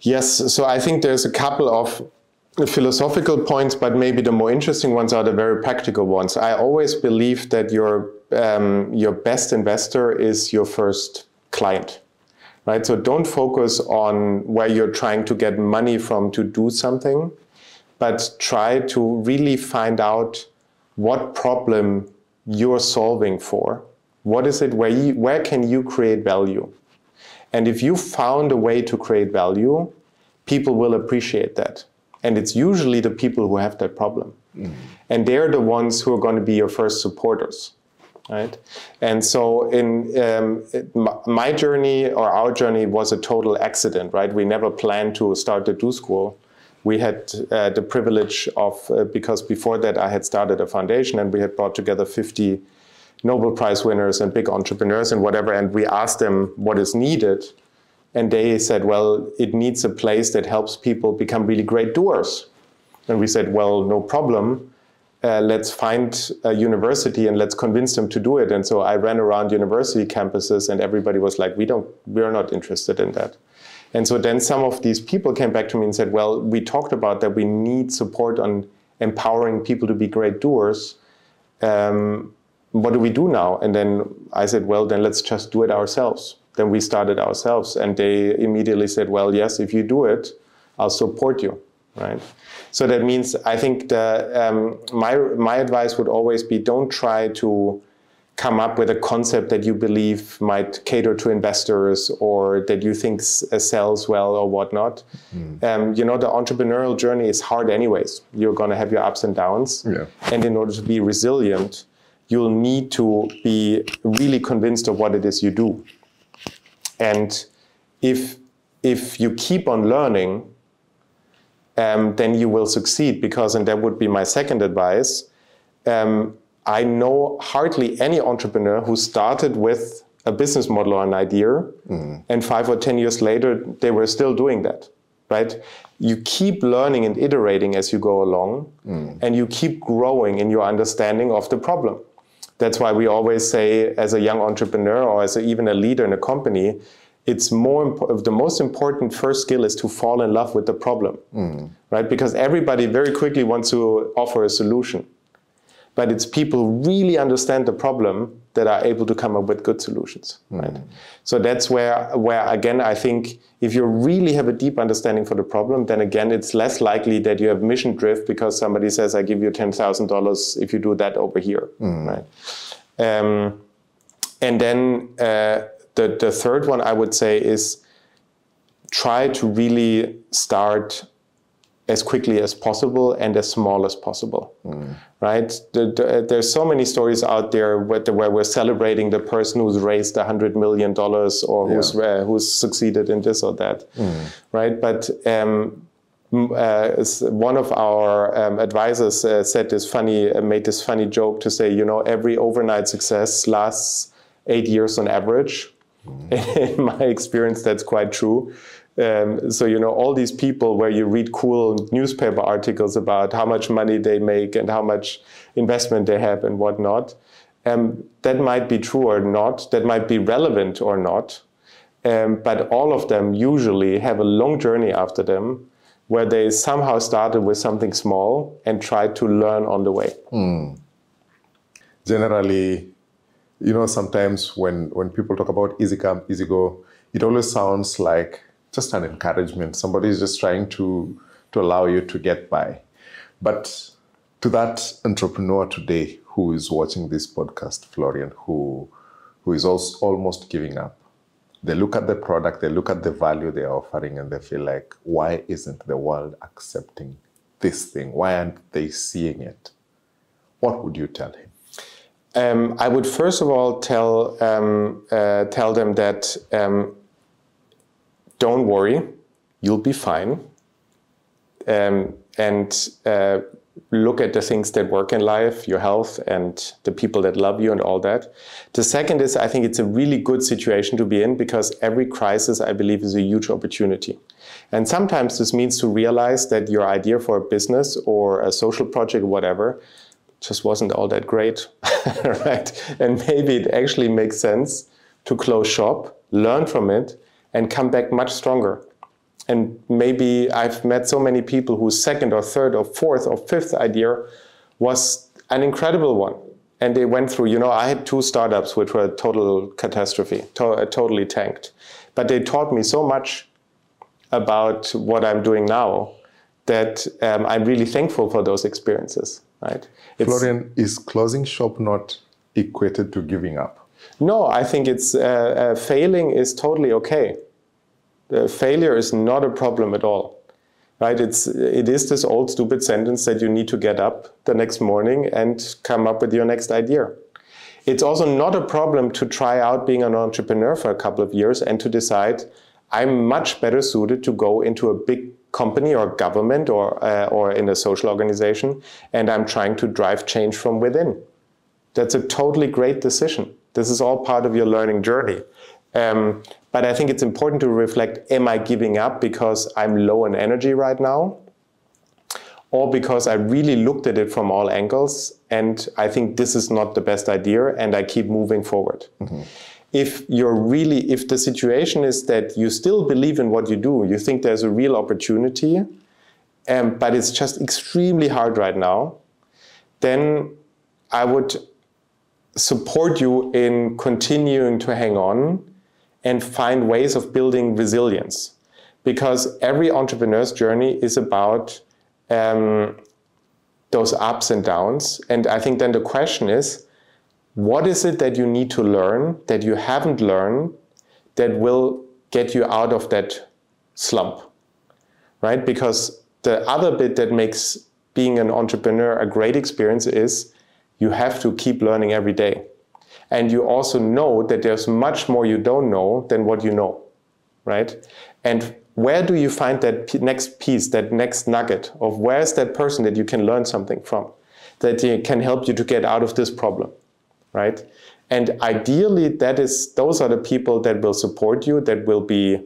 yes. So I think there's a couple of philosophical points, but maybe the more interesting ones are the very practical ones. I always believe that your um, your best investor is your first client. Right? So don't focus on where you're trying to get money from to do something, but try to really find out what problem you're solving for. What is it where you, where can you create value? And if you found a way to create value, people will appreciate that. And it's usually the people who have that problem. Mm-hmm. And they're the ones who are going to be your first supporters right? And so in um, it, my, journey or our journey was a total accident, right? We never planned to start the Do School. We had uh, the privilege of uh, because before that I had started a foundation and we had brought together 50 Nobel Prize winners and big entrepreneurs and whatever, and we asked them what is needed. And they said, well, it needs a place that helps people become really great doers. And we said, well, no problem uh, let's find a university and let's convince them to do it. And so I ran around university campuses, and everybody was like, "We don't, we're not interested in that." And so then some of these people came back to me and said, "Well, we talked about that we need support on empowering people to be great doers. Um, what do we do now?" And then I said, "Well, then let's just do it ourselves." Then we started ourselves, and they immediately said, "Well, yes, if you do it, I'll support you." Right. So that means I think the, um, my my advice would always be don't try to come up with a concept that you believe might cater to investors or that you think s- uh, sells well or whatnot. Um, you know, the entrepreneurial journey is hard anyways. You're going to have your ups and downs, Yeah. and in order to be resilient, you'll need to be really convinced of what it is you do. And if if you keep on learning um, then you will succeed because, and that would be my second advice. Um, I know hardly any entrepreneur who started with a business model or an idea, and five or 10 years later, they were still doing that, right? You keep learning and iterating as you go along, and you keep growing in your understanding of the problem. That's why we always say, as a young entrepreneur or as a, even a leader in a company, it's more impo- the most important first skill is to fall in love with the problem, right? Because everybody very quickly wants to offer a solution, but it's people who really understand the problem that are able to come up with good solutions, right? So that's where, where again, I think if you really have a deep understanding for the problem, then again, it's less likely that you have mission drift because somebody says, "I give you ten thousand dollars if you do that over here," right? Um, and then uh, the, the third one I would say is try to really start as quickly as possible and as small as possible, right? The, the, there's so many stories out there where, where, we're celebrating the person who's raised a hundred million dollars or who's uh, who's succeeded in this or that, right? But um, uh, one of our um, advisors uh, said this funny, uh, made this funny joke to say, you know, every overnight success lasts eight years on average. In my experience, that's quite true. Um, so you know all these people where you read cool newspaper articles about how much money they make and how much investment they have and whatnot. Um, that might be true or not. That might be relevant or not. Um, but all of them usually have a long journey after them where they somehow started with something small and tried to learn on the way. Mm. Generally, you know, sometimes when, when people talk about easy come, easy go, it always sounds like just an encouragement. Somebody is just trying to, to allow you to get by. But to that entrepreneur today who is watching this podcast, Florian, who, who is also almost giving up, they look at the product, they look at the value they're offering, and they feel like, why isn't the world accepting this thing? Why aren't they seeing it? What would you tell him? Um, I would first of all tell um, uh, tell them that um, don't worry, you'll be fine, um, and uh, look at the things that work in life, your health, and the people that love you, and all that. The second is, I think it's a really good situation to be in because every crisis, I believe, is a huge opportunity. And sometimes this means to realize that your idea for a business or a social project whatever just wasn't all that great, right? And maybe it actually makes sense to close shop, learn from it, and come back much stronger. And maybe I've met so many people whose second or third or fourth or fifth idea was an incredible one. And they went through, you know, I had two startups which were a total catastrophe, to- totally tanked. But they taught me so much about what I'm doing now that um, I'm really thankful for those experiences right? It's, Florian, is closing shop not equated to giving up? No, I think it's uh, uh, failing is totally okay. The failure is not a problem at all, right? It's it is this old stupid sentence that you need to get up the next morning and come up with your next idea. It's also not a problem to try out being an entrepreneur for a couple of years and to decide I'm much better suited to go into a big company or government or, uh, or in a social organization, and I'm trying to drive change from within. That's a totally great decision. This is all part of your learning journey. Um, but I think it's important to reflect am I giving up because I'm low in energy right now? Or because I really looked at it from all angles and I think this is not the best idea and I keep moving forward. Mm-hmm if you're really if the situation is that you still believe in what you do you think there's a real opportunity um, but it's just extremely hard right now then i would support you in continuing to hang on and find ways of building resilience. Because every entrepreneur's journey is about um, those ups and downs. And i think then the question is what is it that you need to learn that you haven't learned that will get you out of that slump? Right? Because the other bit that makes being an entrepreneur a great experience is you have to keep learning every day. And you also know that there's much more you don't know than what you know. Right? And where do you find that next piece, that next nugget of where's that person that you can learn something from that can help you to get out of this problem? Right? And ideally, that is those are the people that will support you, that will be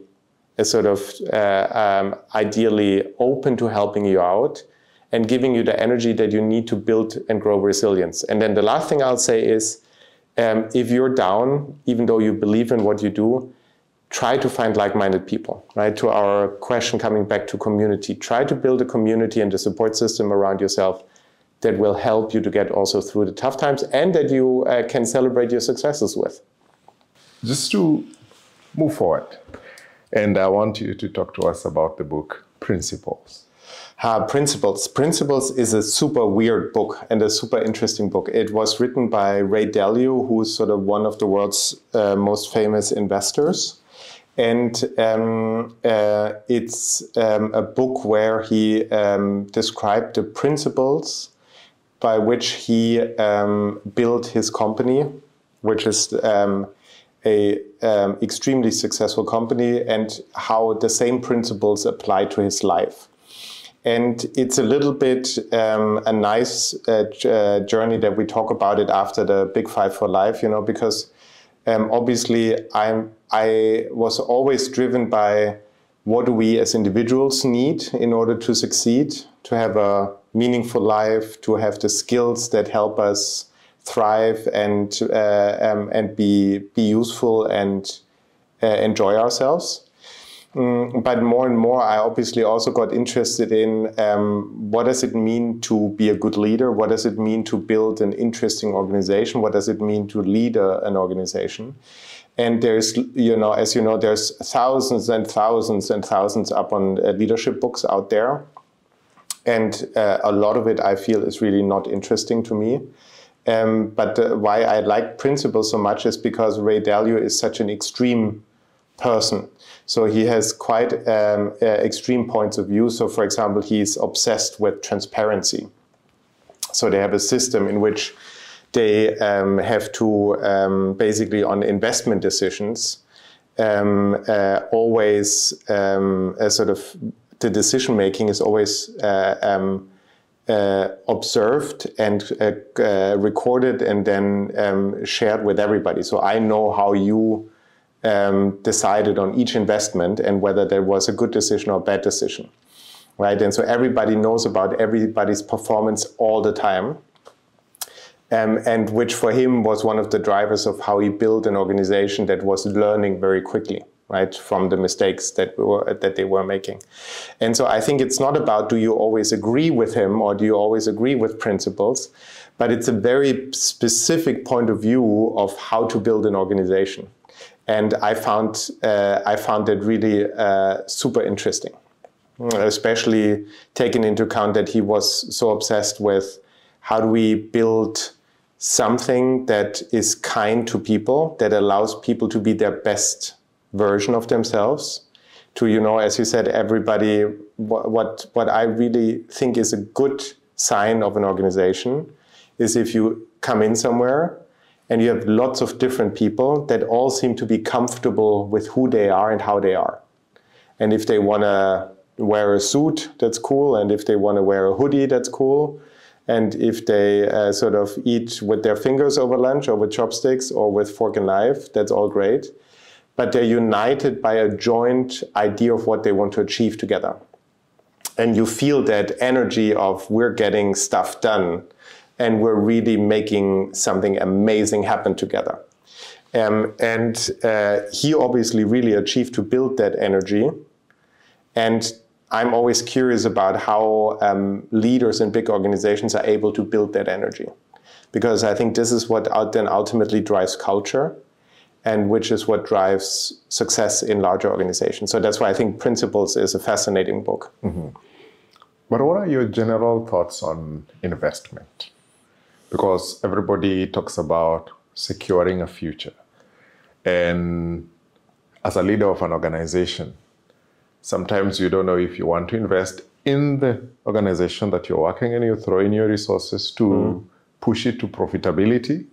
a sort of uh, um, ideally open to helping you out and giving you the energy that you need to build and grow resilience. And then the last thing I'll say is, um, if you're down, even though you believe in what you do, try to find like-minded people. Right to our question, coming back to community, try to build a community and a support system around yourself that will help you to get also through the tough times and that you uh, can celebrate your successes with. Just to move forward, and I want you to talk to us about the book Principles. Uh, Principles. Principles is a super weird book and a super interesting book. It was written by Ray Dalio, who's sort of one of the world's uh, most famous investors. and um, uh, it's um, a book where he um, described the principles by which he um, built his company, which is um, a um, extremely successful company, and how the same principles apply to his life. And it's a little bit a nice uh, uh, journey that we talk about it after the Big Five for Life, you know, because um, obviously, I'm, I was always driven by what do we as individuals need in order to succeed, to have a meaningful life, to have the skills that help us thrive and uh, um, and be be useful and uh, enjoy ourselves. Mm, but more and more, I obviously also got interested in um, what does it mean to be a good leader? What does it mean to build an interesting organization? What does it mean to lead a, an organization? And there's, you know, as you know, there's thousands and thousands and thousands up on uh, leadership books out there. And uh, a lot of it I feel is really not interesting to me. Um, but uh, why I like principles so much is because Ray Dalio is such an extreme person. So he has quite um, uh, extreme points of view. So, for example, he's obsessed with transparency. So they have a system in which they um, have to um, basically on investment decisions um, uh, always um, sort of the decision making is always uh, um, uh, observed and uh, uh, recorded and then um, shared with everybody. So I know how you um, decided on each investment and whether there was a good decision or bad decision, right? And so everybody knows about everybody's performance all the time. Um, and which for him was one of the drivers of how he built an organization that was learning very quickly right from the mistakes that we were that they were making. And so i think it's not about do you always agree with him or do you always agree with principles but it's a very specific point of view of how to build an organization. And I found uh, I found it really uh, super interesting, especially taking into account that he was so obsessed with how do we build something that is kind to people that allows people to be their best version of themselves to you know as you said everybody what what, what i really think is a good sign of an organization is if you come in somewhere and you have lots of different people that all seem to be comfortable with who they are and how they are. And if they want to wear a suit, that's cool. And if they want to wear a hoodie, that's cool. And if they uh, sort of eat with their fingers over lunch or with chopsticks or with fork and knife, that's all great. But they're united by a joint idea of what they want to achieve together. And you feel that energy of we're getting stuff done and we're really making something amazing happen together. Um, and uh, he obviously really achieved to build that energy. And I'm always curious about how um, leaders in big organizations are able to build that energy. Because I think this is what then ultimately drives culture and which is what drives success in larger organizations. So that's why I think Principles is a fascinating book. Mm-hmm. But what are your general thoughts on investment? because everybody talks about securing a future. And as a leader of an organization, sometimes you don't know if you want to invest in the organization that you're working in, you throw in your resources to mm. push it to profitability,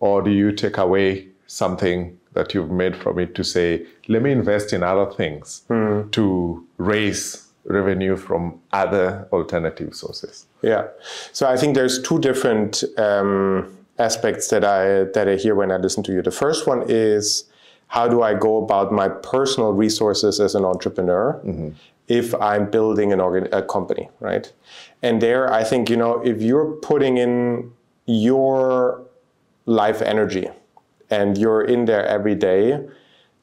or do you take away something that you've made from it to say, let me invest in other things mm. to raise revenue from other alternative sources. Yeah, so I think there's two different um, aspects that I that I hear when I listen to you. The first one is how do I go about my personal resources as an entrepreneur mm-hmm. if I'm building an organ- a company, right? And there, I think you know if you're putting in your life energy and you're in there every day,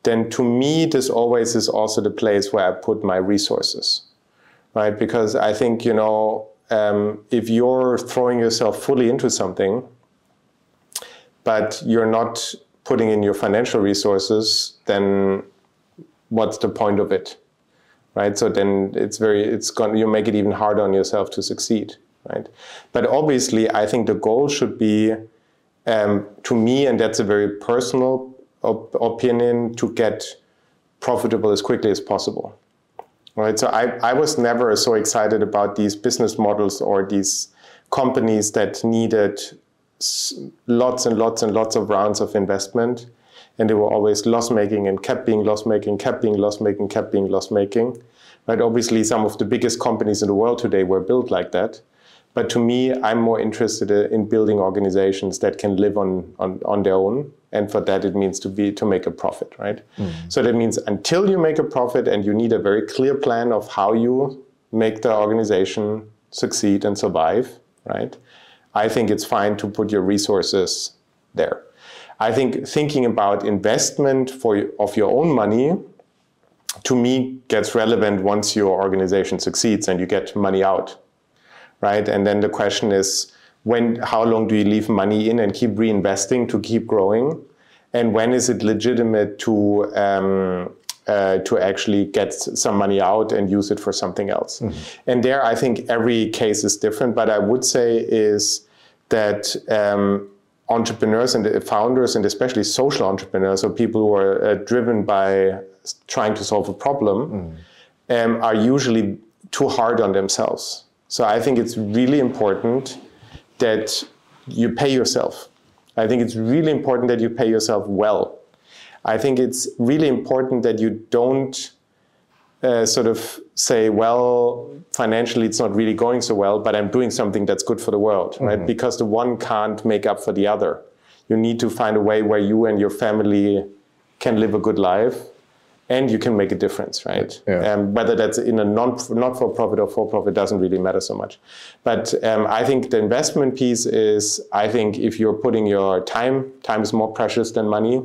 then to me, this always is also the place where I put my resources right? Because I think, you know, um, if you're throwing yourself fully into something, but you're not putting in your financial resources, then what's the point of it? Right? So then it's very, it's going, you make it even harder on yourself to succeed, right? But obviously, I think the goal should be, um, to me, and that's a very personal op- opinion, to get profitable as quickly as possible. Right. So I, I was never so excited about these business models or these companies that needed lots and lots and lots of rounds of investment. And they were always loss making and kept being loss making, kept being loss making, kept being loss making. Right. Obviously, some of the biggest companies in the world today were built like that. But to me, I'm more interested in building organizations that can live on, on, on their own. And for that, it means to be to make a profit, right? Mm. So that means until you make a profit and you need a very clear plan of how you make the organization succeed and survive, right? I think it's fine to put your resources there. I think thinking about investment for of your own money to me gets relevant once your organization succeeds and you get money out right? And then the question is, when, how long do you leave money in and keep reinvesting to keep growing? And when is it legitimate to um, uh, to actually get some money out and use it for something else? Mm-hmm. And there, I think every case is different. But I would say is that um, entrepreneurs and founders, and especially social entrepreneurs, or people who are uh, driven by trying to solve a problem, mm. um, are usually too hard on themselves. So I think it's really important that you pay yourself. I think it's really important that you pay yourself well. I think it's really important that you don't uh, sort of say, well, financially it's not really going so well, but I'm doing something that's good for the world, mm-hmm. right? Because the one can't make up for the other. You need to find a way where you and your family can live a good life and you can make a difference, right? Yeah. Um, whether that's in a non not for profit or for profit doesn't really matter so much. But um, I think the investment piece is I think if you're putting your time, time is more precious than money,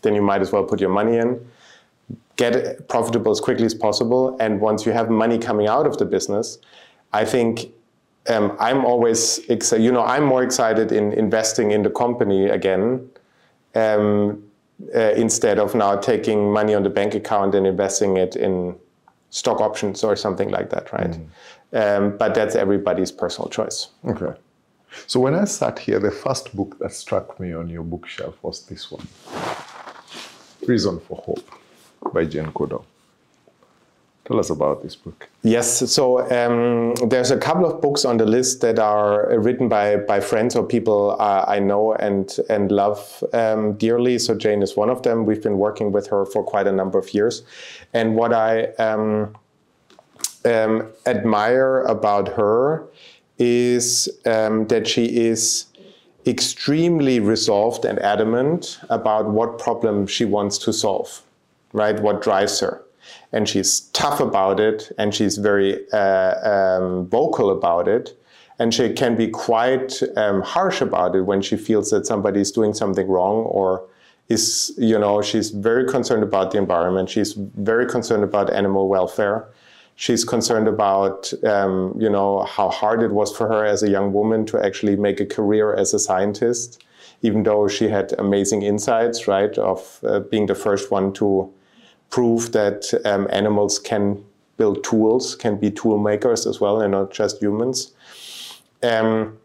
then you might as well put your money in. Get profitable as quickly as possible, and once you have money coming out of the business, I think um, I'm always, excited. you know, I'm more excited in investing in the company again um, uh, instead of now taking money on the bank account and investing it in stock options or something like that, right? Mm. Um, but that's everybody's personal choice. Okay. So when I sat here, the first book that struck me on your bookshelf was this one Reason for Hope by Jane Goodall. Tell us about this book. Yes, so um, there's a couple of books on the list that are written by, by friends or people uh, I know and and love um, dearly. So Jane is one of them. We've been working with her for quite a number of years, and what I um, um admire about her is um, that she is extremely resolved and adamant about what problem she wants to solve, right? What drives her and she's tough about it and she's very uh, um, vocal about it and she can be quite um, harsh about it when she feels that somebody is doing something wrong or is you know she's very concerned about the environment. She's very concerned about animal welfare. She's concerned about um, you know how hard it was for her as a young woman to actually make a career as a scientist even though she had amazing insights right of uh, being the first one to prove that um, animals can build tools, can be tool makers as well, and not just humans. Um,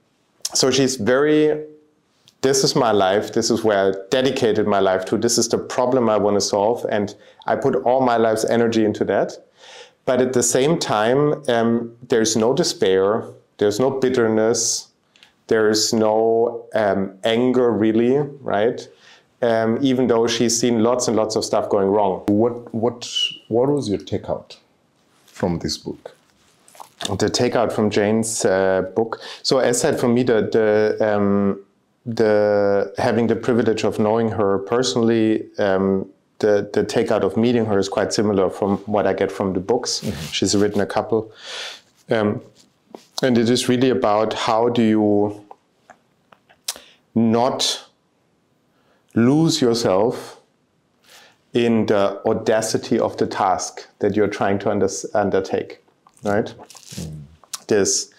so she's very, this is my life, this is where I dedicated my life to, this is the problem I want to solve, and I put all my life's energy into that. But at the same time, um, there's no despair, there's no bitterness, there's no um, anger really, right? Um, even though she's seen lots and lots of stuff going wrong. What what what was your takeout from this book? The takeout from Jane's uh, book. So, as said, for me, the the, um, the having the privilege of knowing her personally. Um, the, the takeout of meeting her is quite similar from what I get from the books. Mm-hmm. She's written a couple. Um, and it is really about how do you not lose yourself in the audacity of the task that you're trying to under undertake, right? Mm. This,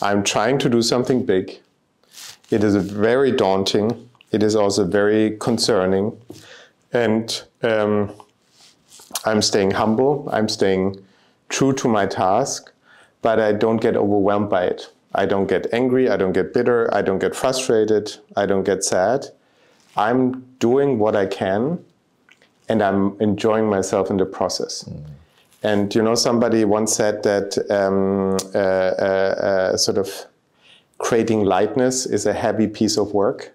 I'm trying to do something big. It is very daunting. It is also very concerning. And um, I'm staying humble. I'm staying true to my task, but I don't get overwhelmed by it. I don't get angry. I don't get bitter. I don't get frustrated. I don't get sad. I'm doing what I can and I'm enjoying myself in the process. And you know, somebody once said that um, uh, uh, uh, sort of creating lightness is a heavy piece of work.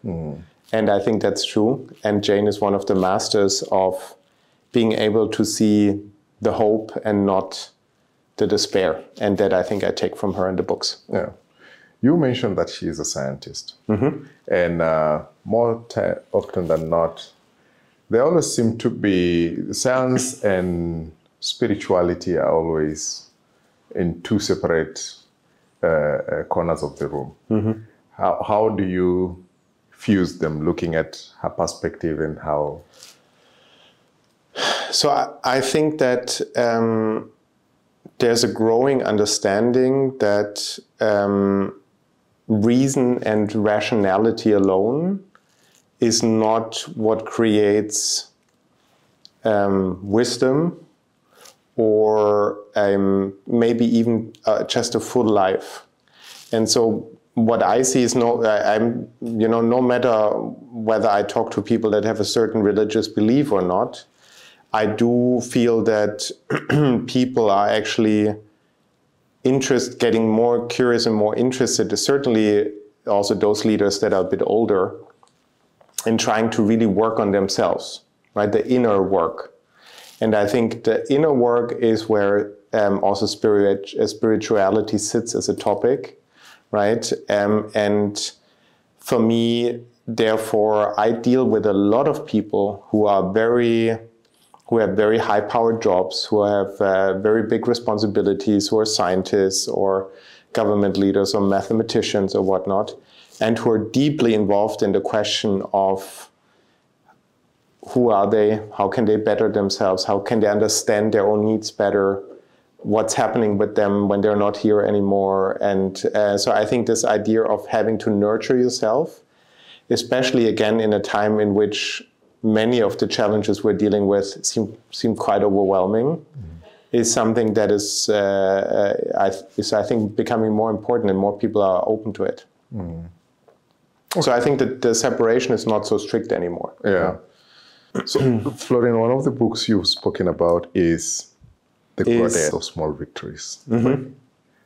And I think that's true. And Jane is one of the masters of being able to see the hope and not the despair. And that I think I take from her in the books. Yeah. You mentioned that she is a scientist. And uh, more often than not, there always seem to be science and spirituality are always in two separate uh, uh, corners of the room. How, how do you fuse them looking at her perspective and how? So I, I think that um, there's a growing understanding that um, reason and rationality alone is not what creates um, wisdom or um, maybe even uh, just a full life. And so what I see is no, I- I'm, you know, no matter whether I talk to people that have a certain religious belief or not, I do feel that people are actually interest getting more curious and more interested. Certainly, also those leaders that are a bit older, in trying to really work on themselves, right? The inner work. And I think the inner work is where um, also spirit, uh, spirituality sits as a topic, right? Um, and for me, therefore, I deal with a lot of people who are very, who have very high-powered jobs, who have uh, very big responsibilities, who are scientists or government leaders or mathematicians or whatnot, and who are deeply involved in the question of who are they, how can they better themselves, how can they understand their own needs better, what's happening with them when they're not here anymore. And uh, so I think this idea of having to nurture yourself, especially again in a time in which many of the challenges we're dealing with seem, seem quite overwhelming, is something that is, uh, uh, I, is, I think, becoming more important and more people are open to it. So I think that the separation is not so strict anymore. Yeah. So, Florian, one of the books you've spoken about is The Goddess of Small Victories.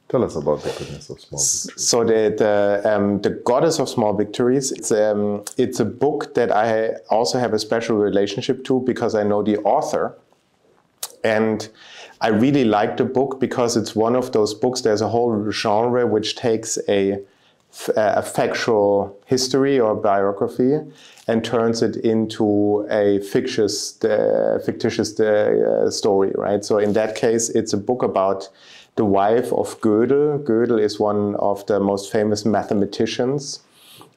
Tell us about the goddess of small victories. So the the, um, the goddess of small victories. It's um, it's a book that I also have a special relationship to because I know the author, and I really like the book because it's one of those books. There's a whole genre which takes a a factual history or biography and turns it into a fictitious, uh, fictitious uh, story, right? So in that case, it's a book about the wife of Gödel. Gödel is one of the most famous mathematicians.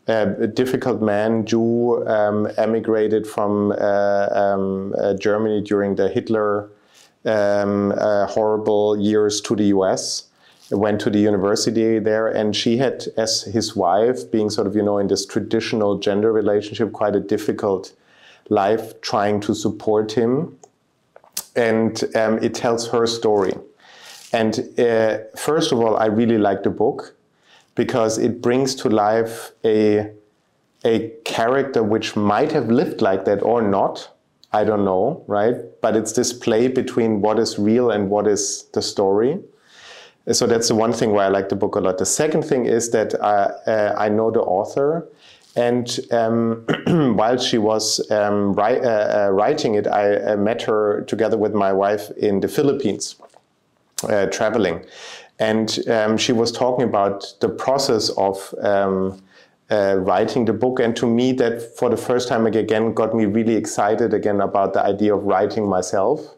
Uh, a difficult man, Jew, um, emigrated from uh, um, uh, Germany during the Hitler um, uh, horrible years to the US went to the university there and she had as his wife being sort of you know in this traditional gender relationship quite a difficult life trying to support him. And um, it tells her story. And uh, first of all i really like the book because it brings to life a a character which might have lived like that or not. I don't know right? But it's this play between what is real and what is the story so that's the one thing why I like the book a lot. The second thing is that I, uh, I know the author, and um, while she was um, ri- uh, uh, writing it, I uh, met her together with my wife in the Philippines, uh, traveling, and um, she was talking about the process of. Um, uh, writing the book, and to me, that for the first time again got me really excited again about the idea of writing myself.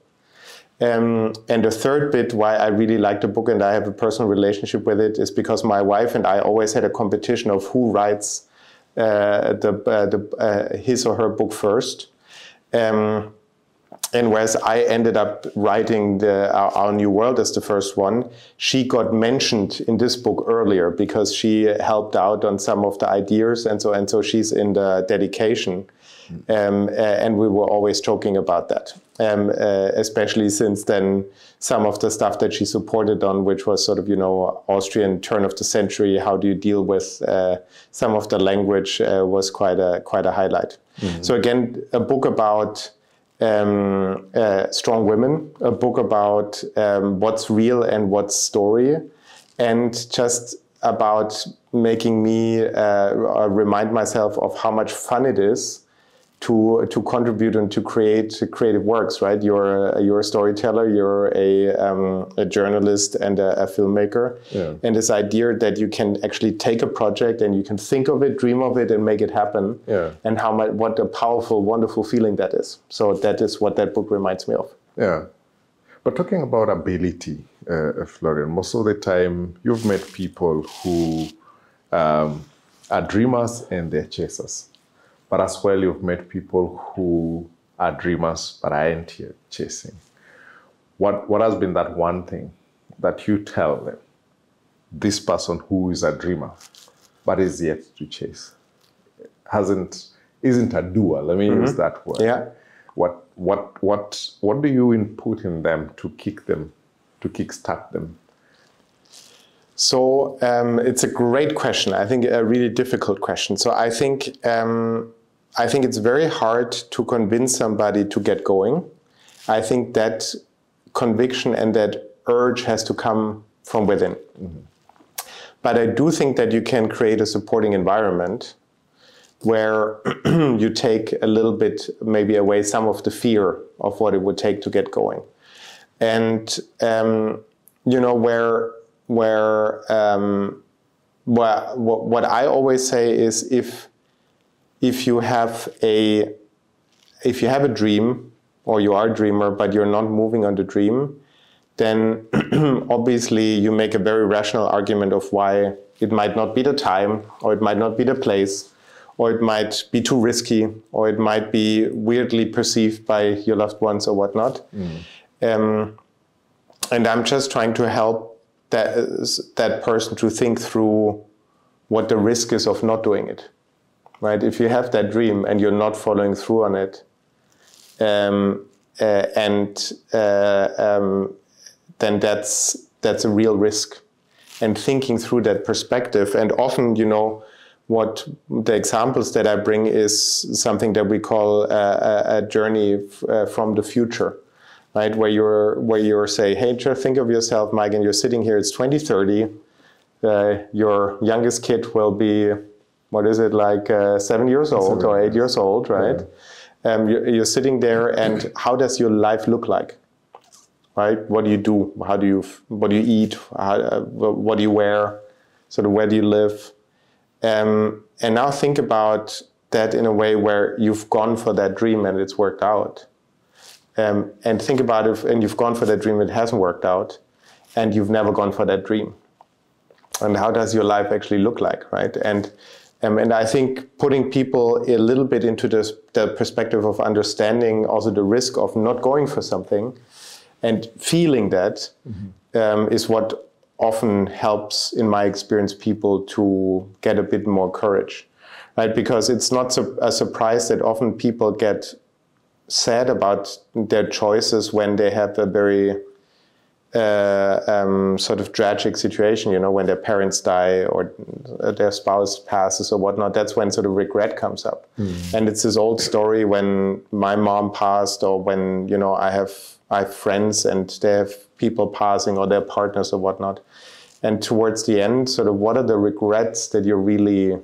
Um, and the third bit why I really like the book and I have a personal relationship with it is because my wife and I always had a competition of who writes uh, the, uh, the, uh, his or her book first. Um, and whereas I ended up writing the, our, our, New World as the first one, she got mentioned in this book earlier because she helped out on some of the ideas, and so and so she's in the dedication, um, and we were always talking about that, um, uh, especially since then some of the stuff that she supported on, which was sort of you know Austrian turn of the century, how do you deal with uh, some of the language, uh, was quite a quite a highlight. Mm-hmm. So again, a book about um, uh, Strong Women, a book about um, what's real and what's story, and just about making me uh, remind myself of how much fun it is to to contribute and to create creative works. Right, you're a, you're a storyteller, you're a, um, a journalist and a, a filmmaker, yeah. and this idea that you can actually take a project and you can think of it, dream of it, and make it happen. Yeah. and how much what a powerful, wonderful feeling that is. So that is what that book reminds me of. Yeah. But talking about ability, uh, Florian, most of the time you've met people who um, are dreamers and they're chasers. But as well, you've met people who are dreamers but aren't here chasing. What, what has been that one thing that you tell them, this person who is a dreamer but is yet to chase, hasn't, isn't a doer, let me mm-hmm. use that word. Yeah. What, what, what, what do you input in them to kick them, to kickstart them so um, it's a great question. I think a really difficult question. So I think um, I think it's very hard to convince somebody to get going. I think that conviction and that urge has to come from within. Mm-hmm. But I do think that you can create a supporting environment where you take a little bit, maybe away some of the fear of what it would take to get going. And, um, you know, where, where, um, what, what I always say is if, if you have a if you have a dream or you are a dreamer but you're not moving on the dream then obviously you make a very rational argument of why it might not be the time or it might not be the place or it might be too risky or it might be weirdly perceived by your loved ones or whatnot mm. um, and i'm just trying to help that, that person to think through what the risk is of not doing it right? If you have that dream and you're not following through on it, um, uh, and uh, um, then that's that's a real risk. And thinking through that perspective, and often, you know, what the examples that I bring is something that we call a, a journey uh, from the future, right? Where you're where you're say, hey, think of yourself, Mike, and you're sitting here. It's 2030. Uh, your youngest kid will be what is it like uh, seven years old or eight years old, right? Yeah. Um, you're, you're, sitting there, and how does your life look like? Right? What do you do? How do you? What do you eat? How, uh, what do you wear? Sort of where do you live? Um, and now think about that in a way where you've gone for that dream and it's worked out. Um, and think about if and you've gone for that dream and it hasn't worked out, and you've never gone for that dream. And how does your life actually look like, right? And um, and I think putting people a little bit into this, the perspective of understanding also the risk of not going for something and feeling that mm-hmm. um, is what often helps, in my experience, people to get a bit more courage, right? Because it's not su- a surprise that often people get sad about their choices when they have a very uh, um, sort of tragic situation, you know, when their parents die or their spouse passes or whatnot, that's when sort of regret comes up. Mm. And it's this old story when my mom passed or when, you know, I have, I have friends and they have people passing or their partners or whatnot. And towards the end, sort of what are the regrets that you really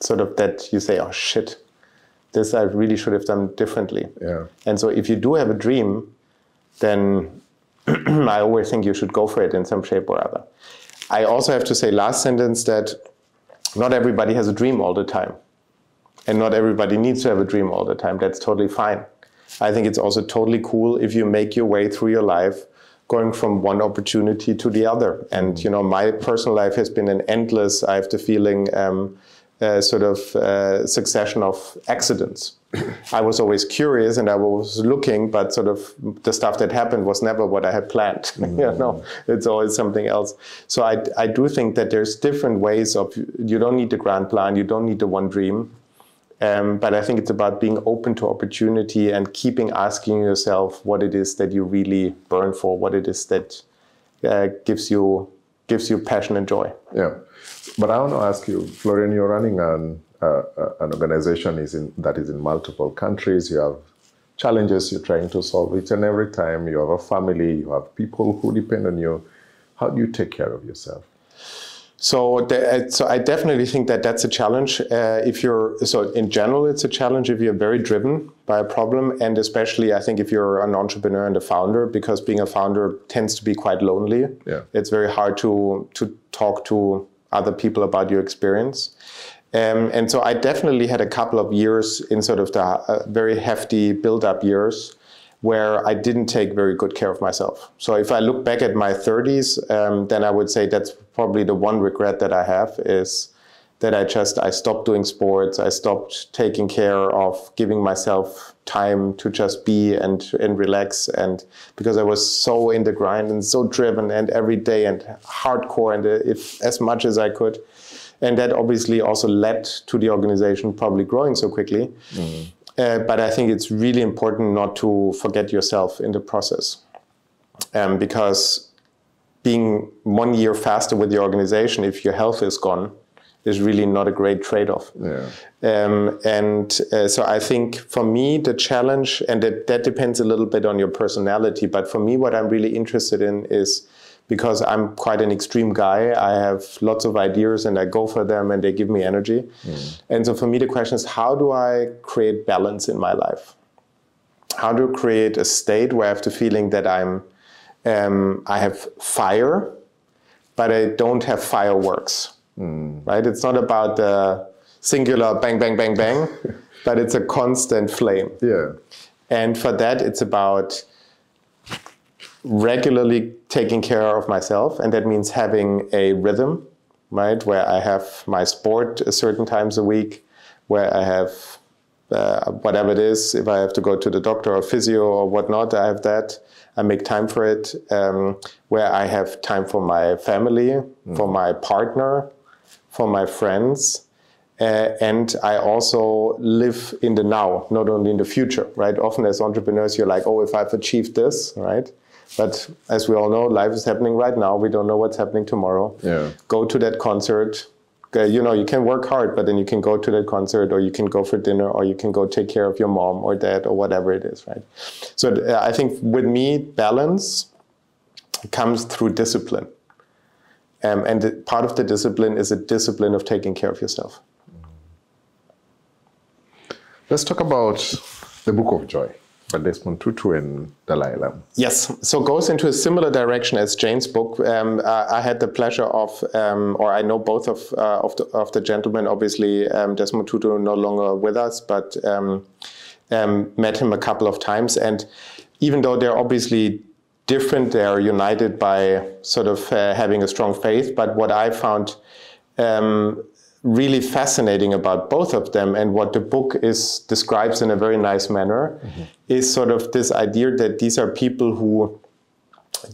sort of that you say, oh shit, this I really should have done differently. Yeah. And so if you do have a dream, then I always think you should go for it in some shape or other. I also have to say, last sentence, that not everybody has a dream all the time. And not everybody needs to have a dream all the time. That's totally fine. I think it's also totally cool if you make your way through your life going from one opportunity to the other. And, you know, my personal life has been an endless, I have the feeling, um, uh, sort of uh, succession of accidents. I was always curious and I was looking, but sort of the stuff that happened was never what I had planned. Mm. you know, it's always something else. So I, I do think that there's different ways of, you don't need the grand plan, you don't need the one dream. Um, but I think it's about being open to opportunity and keeping asking yourself what it is that you really burn for, what it is that uh, gives you gives you passion and joy. Yeah, but I want to ask you, Florian, you're running an uh, an organization is in, that is in multiple countries. You have challenges you're trying to solve each and every time. You have a family, you have people who depend on you. How do you take care of yourself? So, the, so I definitely think that that's a challenge. Uh, if you're so in general, it's a challenge if you're very driven by a problem, and especially I think if you're an entrepreneur and a founder, because being a founder tends to be quite lonely. Yeah. It's very hard to to talk to other people about your experience. Um, and so I definitely had a couple of years in sort of the uh, very hefty build-up years where I didn't take very good care of myself. So if I look back at my 30s, um, then I would say that's probably the one regret that I have is that I just I stopped doing sports. I stopped taking care of giving myself time to just be and and relax and because I was so in the grind and so driven and every day and hardcore and uh, if as much as I could. And that obviously also led to the organization probably growing so quickly. Mm. Uh, but I think it's really important not to forget yourself in the process. Um, because being one year faster with the organization, if your health is gone, is really not a great trade off. Yeah. Um, and uh, so I think for me, the challenge, and that, that depends a little bit on your personality, but for me, what I'm really interested in is because I'm quite an extreme guy. I have lots of ideas and I go for them and they give me energy. Mm. And so for me, the question is how do I create balance in my life? How do I create a state where I have the feeling that I'm, um, I have fire, but I don't have fireworks, mm. right? It's not about the singular bang, bang, bang, bang, but it's a constant flame. Yeah. And for that, it's about regularly taking care of myself, and that means having a rhythm, right, where I have my sport a certain times a week, where I have uh, whatever it is. If I have to go to the doctor or physio or whatnot, I have that. I make time for it. Um, where I have time for my family, mm. for my partner, for my friends. Uh, and I also live in the now, not only in the future, right? Often as entrepreneurs, you're like, oh, if I've achieved this, right? But as we all know, life is happening right now. We don't know what's happening tomorrow. Yeah. Go to that concert. You know, you can work hard, but then you can go to that concert, or you can go for dinner, or you can go take care of your mom or dad, or whatever it is, right? So I think with me, balance comes through discipline. Um, and the, part of the discipline is a discipline of taking care of yourself. Let's talk about the Book of Joy. Desmond Tutu and Dalai Lama. Yes, so goes into a similar direction as Jane's book. Um, I, I, had the pleasure of, um, or I know both of uh, of, the, of, the, gentlemen. Obviously, um, Desmond Tutu no longer with us, but um, um, met him a couple of times. And even though they're obviously different, they are united by sort of uh, having a strong faith. But what I found um, really fascinating about both of them and what the book is describes in a very nice manner mm-hmm. is sort of this idea that these are people who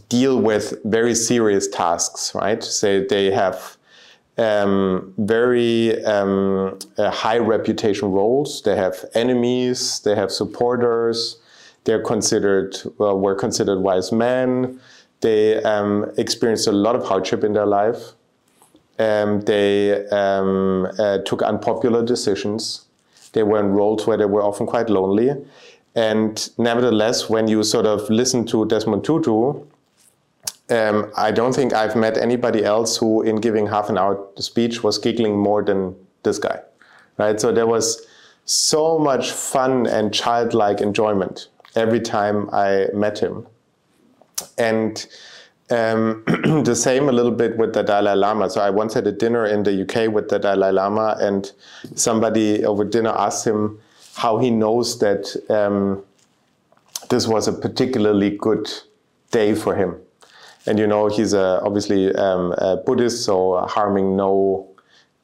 deal with very serious tasks right say they have um, very um, uh, high reputation roles they have enemies they have supporters they're considered well were considered wise men they um, experienced a lot of hardship in their life um, they um, uh, took unpopular decisions. They were in roles where they were often quite lonely. And nevertheless, when you sort of listen to Desmond Tutu, um, I don't think I've met anybody else who, in giving half an hour speech, was giggling more than this guy. Right? So there was so much fun and childlike enjoyment every time I met him. And um, the same a little bit with the Dalai Lama. So I once had a dinner in the UK with the Dalai Lama, and somebody over dinner asked him how he knows that um, this was a particularly good day for him. And you know, he's a, obviously um, a Buddhist, so harming no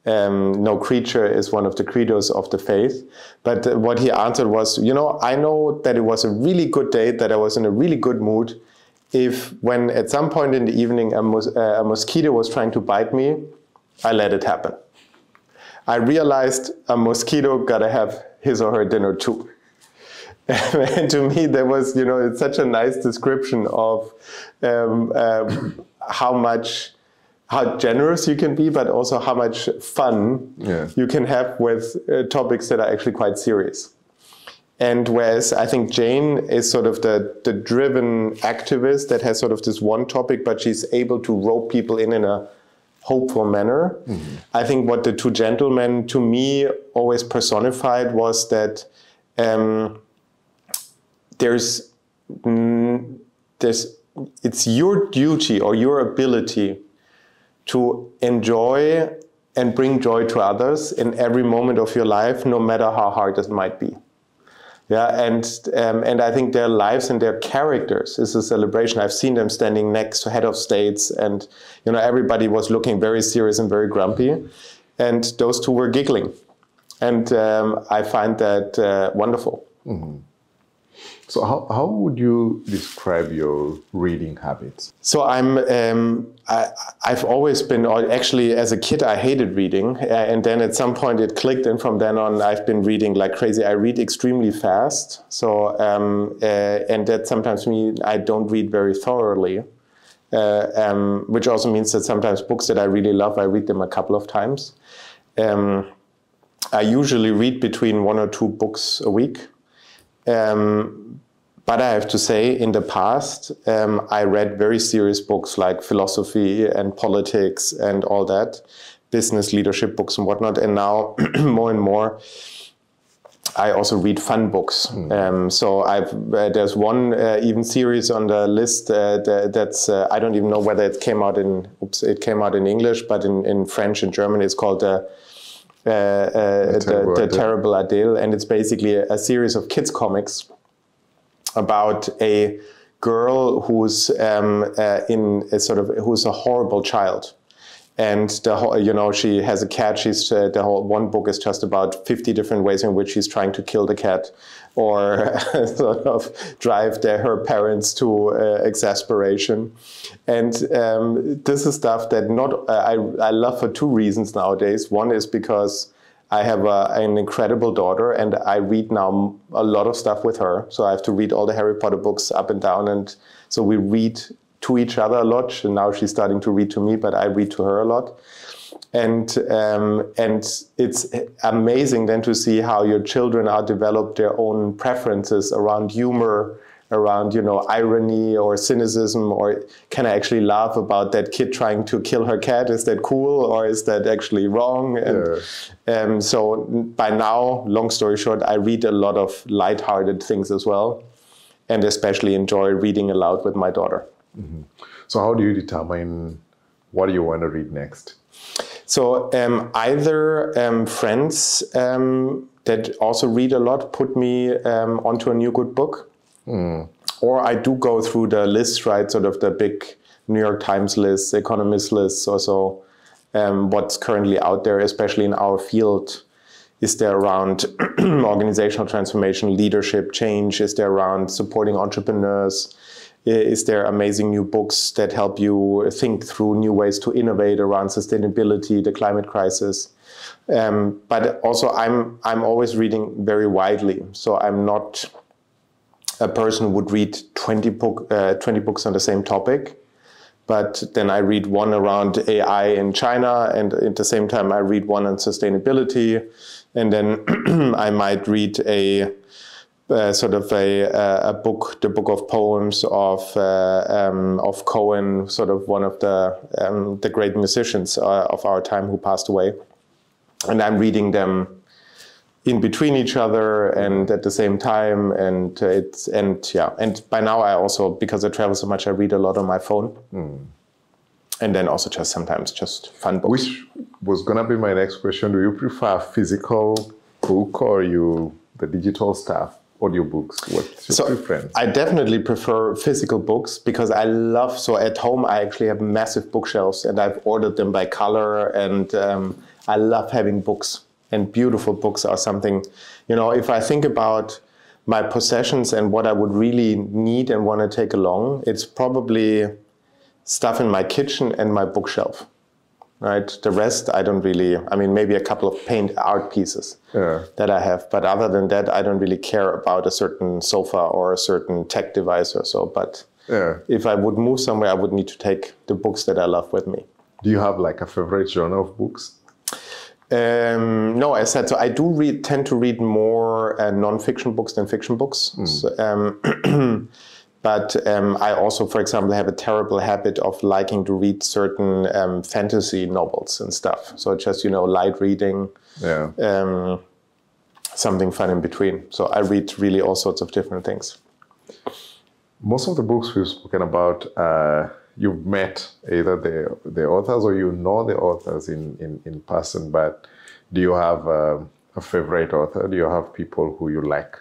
um, no creature is one of the credos of the faith. But what he answered was, you know, I know that it was a really good day, that I was in a really good mood, if when at some point in the evening a, mos a mosquito was trying to bite me, I let it happen. I realized a mosquito gotta have his or her dinner too. and to me, that was, you know, it's such a nice description of um, um, how much, how generous you can be, but also how much fun yeah. you can have with uh, topics that are actually quite serious. And whereas I think Jane is sort of the, the driven activist that has sort of this one topic, but she's able to rope people in in a hopeful manner. Mm-hmm. I think what the two gentlemen to me always personified was that um, there's mm, there's it's your duty or your ability to enjoy and bring joy to others in every moment of your life, no matter how hard it might be. Yeah, and um, and I think their lives and their characters is a celebration. I've seen them standing next to head of states, and you know everybody was looking very serious and very grumpy, and those two were giggling, and um, I find that uh, wonderful. Mm-hmm. So how, how would you describe your reading habits? So I'm um, I, have always been actually as a kid I hated reading uh, and then at some point it clicked and from then on I've been reading like crazy. I read extremely fast. So um, uh, and that sometimes means I don't read very thoroughly. Uh, um, which also means that sometimes books that I really love, I read them a couple of times. Um, I usually read between one or two books a week. Um, but I have to say, in the past, um, I read very serious books like philosophy and politics and all that, business leadership books and whatnot. And now, more and more, I also read fun books. Mm. Um, so I've uh, there's one uh, even series on the list uh, that, that's uh, I don't even know whether it came out in oops it came out in English, but in, in French and German it's called uh, the, terrible, the, the terrible Adele, and it's basically a, a, series of kids comics about a girl who's um, uh, in a sort of who's a horrible child. And the whole, you know she has a cat. She's uh, the whole one book is just about 50 different ways in which she's trying to kill the cat or sort of drive their, her parents to uh, exasperation and um, this is stuff that not I, I love for two reasons nowadays one is because I have a, an incredible daughter, and I read now a lot of stuff with her. So I have to read all the Harry Potter books up and down, and so we read to each other a lot. And now she's starting to read to me, but I read to her a lot. And um, and it's amazing then to see how your children are develop their own preferences around humor around you know irony or cynicism or can I actually laugh about that kid trying to kill her cat? Is that cool or is that actually wrong? And yeah. um, so by now, long story short, I read a lot of light-hearted things as well, and especially enjoy reading aloud with my daughter. Mm-hmm. So how do you determine what do you want to read next? So um, either um, friends um, that also read a lot put me um, onto a new good book Mm. Or I do go through the lists, right? Sort of the big New York Times lists, Economist lists, also um, what's currently out there, especially in our field. Is there around organizational transformation, leadership change? Is there around supporting entrepreneurs? Is there amazing new books that help you think through new ways to innovate around sustainability, the climate crisis? Um, but also, I'm I'm always reading very widely, so I'm not a person who would read 20, book, uh, 20 books on the same topic. But then I read one around AI in China, and at the same time, I read one on sustainability. And then I might read a uh, sort of a, a book, the book of poems of uh, um, of Cohen, sort of one of the um, the great musicians uh, of our time who passed away, and I'm reading them in between each other and at the same time and uh, it's and yeah and by now i also because i travel so much i read a lot on my phone. Mm. and then also just sometimes just fun books. Which was gonna be my next question. Do you prefer physical book or you the digital stuff audiobooks what's your so preference i definitely prefer physical books because i love so at home i actually have massive bookshelves and i've ordered them by color and um, i love having books and beautiful books are something, you know, if I think about my possessions and what I would really need and want to take along, it's probably stuff in my kitchen and my bookshelf. Right. The rest, I don't really. I mean, maybe a couple of paint art pieces yeah. that I have, but other than that, I don't really care about a certain sofa or a certain tech device or so. But yeah. if I would move somewhere, I would need to take the books that I love with me. Do you have like a favorite genre of books? Um, no, I said so. I do read, tend to read more uh, non-fiction books than fiction books. Hmm. So, um, but um, I also, for example, have a terrible habit of liking to read certain um, fantasy novels and stuff. So just you know, light reading, Yeah. um, something fun in between. So I read really all sorts of different things. Most of the books we've spoken about, uh, you've met either the the authors or you know the authors in in, in person. But do you have uh, a favorite author? Do you have people who you like?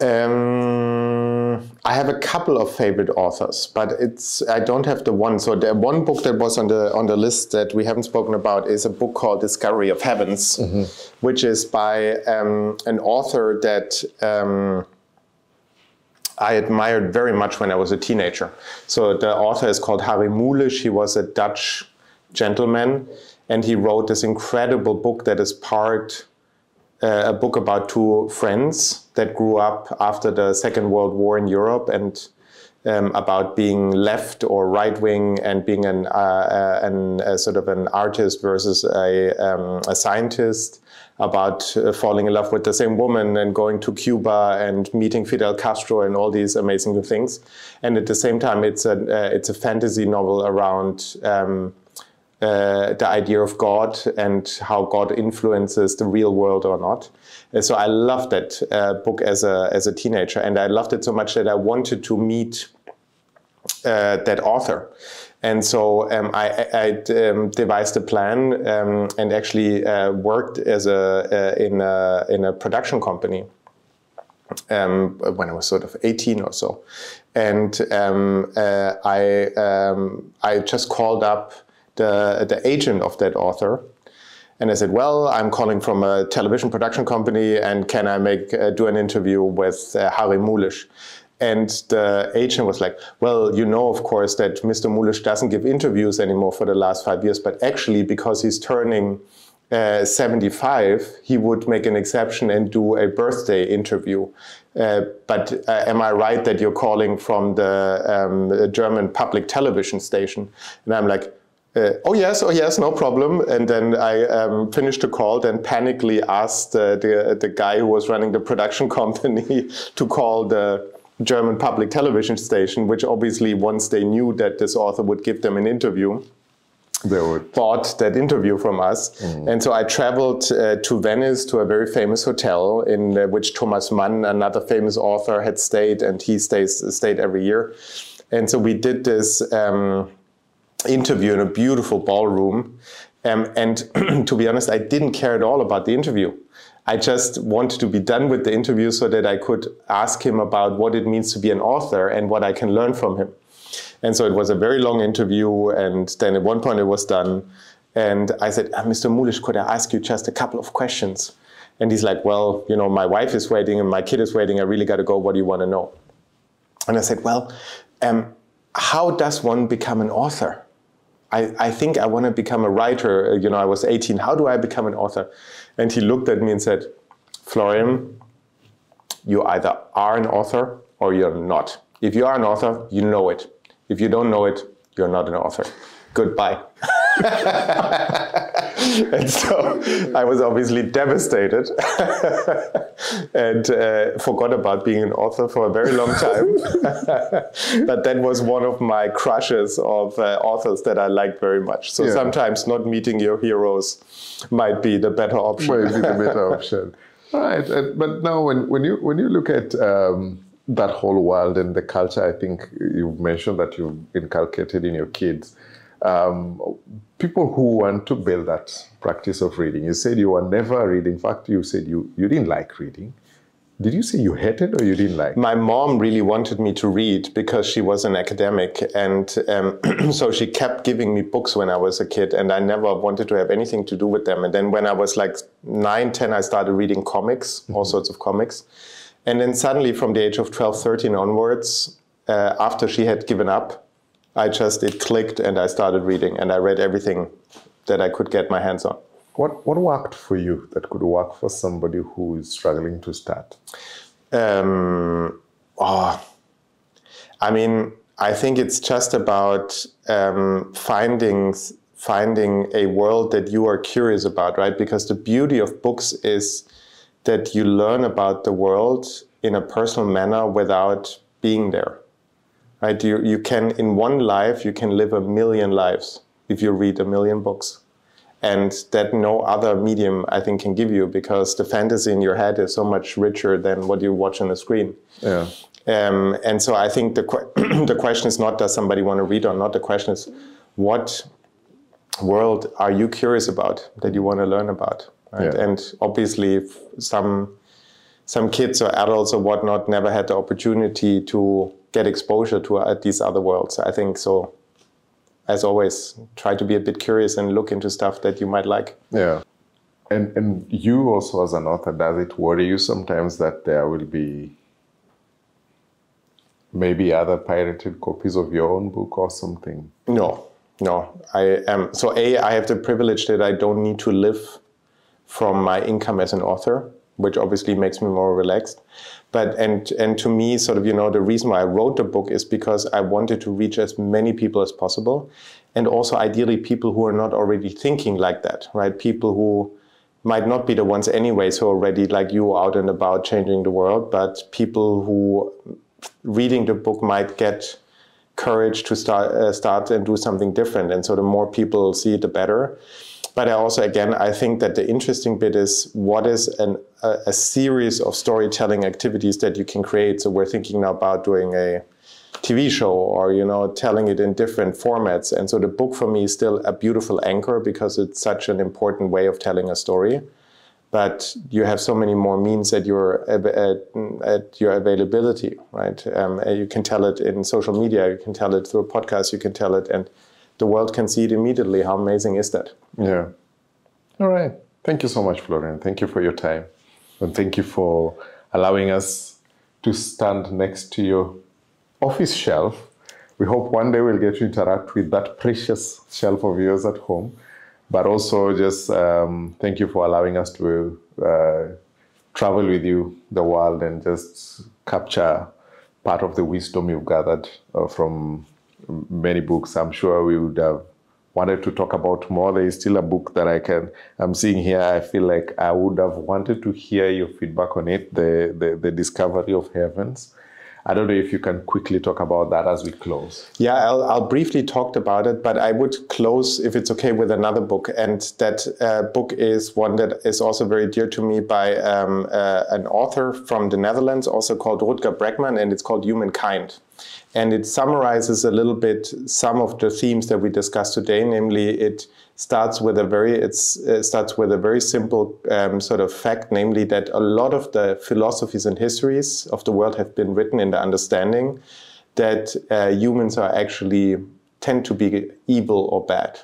Um, I have a couple of favorite authors, but it's I don't have the one. So the one book that was on the on the list that we haven't spoken about is a book called Discovery of Heavens, which is by um, an author that. Um, I admired very much when I was a teenager. So the author is called Harry Mulisch. He was a Dutch gentleman, and he wrote this incredible book that is part uh, a book about two friends that grew up after the Second World War in Europe and um, about being left or right wing and being an, uh, uh, an sort of an artist versus a, um, a scientist, about uh, falling in love with the same woman and going to Cuba and meeting Fidel Castro and all these amazing things. And at the same time, it's a uh, it's a fantasy novel around. Um, uh, the idea of God and how God influences the real world or not. So I loved that uh, book as a as a teenager, and I loved it so much that I wanted to meet uh, that author. And so um, I, I um, devised a plan um, and actually uh, worked as a uh, in a in a production company um, when I was sort of 18 or so. And um, uh, I, um, I just called up the, the agent of that author. And I said, well, I'm calling from a television production company and can I make uh, do an interview with uh, Harry Mulisch? And the agent was like, well, you know, of course, that Mr. Mulisch doesn't give interviews anymore for the last five years, but actually because he's turning uh, 75, he would make an exception and do a birthday interview. Uh, but uh, am I right that you're calling from the um, German public television station? And I'm like, uh, oh yes, oh yes, no problem. And then I um, finished the call, then panically asked uh, the the guy who was running the production company to call the German public television station, which obviously once they knew that this author would give them an interview, They would. bought that interview from us. And so I traveled uh, to Venice to a very famous hotel in uh, which Thomas Mann, another famous author, had stayed, and he stays stayed every year. And so we did this um, interview in a beautiful ballroom. Um, and to be honest, I didn't care at all about the interview. I just wanted to be done with the interview so that I could ask him about what it means to be an author and what I can learn from him. And so it was a very long interview, and then at one point it was done. And I said, "Ah, Mr. Mulisch, could I ask you just a couple of questions? And he's like, Well, you know, my wife is waiting and my kid is waiting. I really got to go. What do you want to know? And I said, Well, um, how does one become an author? I, I think I want to become a writer. Uh, you know, I was 18. How do I become an author? And he looked at me and said, Florian, you either are an author or you're not. If you are an author, you know it. If you don't know it, you're not an author. Goodbye. and so I was obviously devastated and uh, forgot about being an author for a very long time. but that was one of my crushes of uh, authors that I liked very much. So Yeah. sometimes not meeting your heroes might be the better option. might be the better option. All right, but now when, when you when you look at um, that whole world and the culture, I think you've mentioned that you've inculcated in your kids. Um, people who want to build that practice of reading. You said you were never reading. In fact, you said you, you didn't like reading. Did you say you hated or you didn't like? My mom really wanted me to read because she was an academic, and um, so she kept giving me books when I was a kid, and I never wanted to have anything to do with them. And then when I was like nine, 10, I started reading comics, all sorts of comics. And then suddenly, from the age of 12, 13 onwards, uh, after she had given up, I just, it clicked and I started reading, and I read everything that I could get my hands on. What what worked for you that could work for somebody who is struggling to start? Um, oh, I mean, I think it's just about um, finding finding a world that you are curious about, right? Because the beauty of books is that you learn about the world in a personal manner without being there. Right? You, you can, in one life, you can live a million lives if you read a million books. And that no other medium, I think, can give you because the fantasy in your head is so much richer than what you watch on the screen. Yeah. Um, and so I think the, que- the question is not does somebody want to read or not. The question is what world are you curious about that you want to learn about? Right? Yeah. And obviously, some some kids or adults or whatnot never had the opportunity to get exposure to uh, these other worlds. I think so. As always, try to be a bit curious and look into stuff that you might like. Yeah. And and you also as an author, does it worry you sometimes that there will be maybe other pirated copies of your own book or something? No, no. I am so a. I have the privilege that I don't need to live from my income as an author, which obviously makes me more relaxed. But and and to me, sort of, you know, the reason why I wrote the book is because I wanted to reach as many people as possible, and also ideally people who are not already thinking like that, right? People who might not be the ones anyways who already like you out and about changing the world, but people who reading the book might get courage to start uh, start and do something different. And so the more people see it, the better. But I also, again, I think that the interesting bit is what is an, a, a series of storytelling activities that you can create. So we're thinking now about doing a TV show or you know telling it in different formats. And so the book for me is still a beautiful anchor because it's such an important way of telling a story. But you have so many more means at your at, at your availability, right? Um, you can tell it in social media, you can tell it through a podcast, you can tell it, and the world can see it immediately. How amazing is that? Yeah. All right. Thank you so much, Florian. Thank you for your time. And thank you for allowing us to stand next to your office shelf. We hope one day we'll get to interact with that precious shelf of yours at home. But also, just um, thank you for allowing us to uh, travel with you the world and just capture part of the wisdom you've gathered uh, from many books. I'm sure we would have wanted to talk about more. There is still a book that I can. I'm seeing here. I feel like I would have wanted to hear your feedback on it. The the, the discovery of heavens. I don't know if you can quickly talk about that as we close. Yeah, I'll, I'll briefly talk about it, but I would close, if it's okay, with another book. And that uh, book is one that is also very dear to me by um, uh, an author from the Netherlands, also called Rutger Bregman, and it's called Humankind. And it summarizes a little bit some of the themes that we discussed today, namely it starts with a very it starts with a very simple um, sort of fact, namely that a lot of the philosophies and histories of the world have been written in the understanding that uh, humans are actually tend to be evil or bad,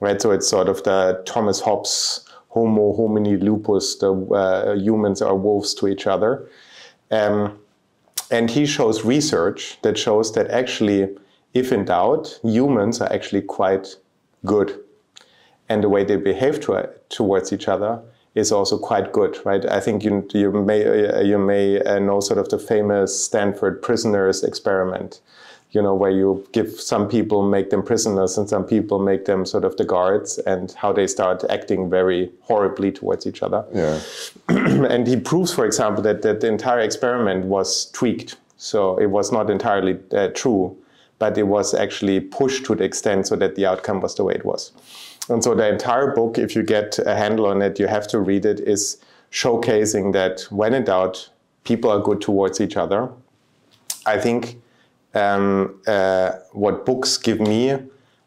right? So it's sort of the Thomas Hobbes Homo homini lupus, the uh, humans are wolves to each other. Um, and he shows research that shows that actually, if in doubt, humans are actually quite good and the way they behave to, towards each other is also quite good, right? I think you, you may you may uh, know sort of the famous Stanford prisoners experiment, you know, where you give some people make them prisoners and some people make them sort of the guards, and how they start acting very horribly towards each other. Yeah. and he proves, for example, that, that the entire experiment was tweaked, so it was not entirely uh, true, but it was actually pushed to the extent so that the outcome was the way it was. And so the entire book, if you get a handle on it, you have to read it, is showcasing that when in doubt, people are good towards each other. I think um, uh, what books give me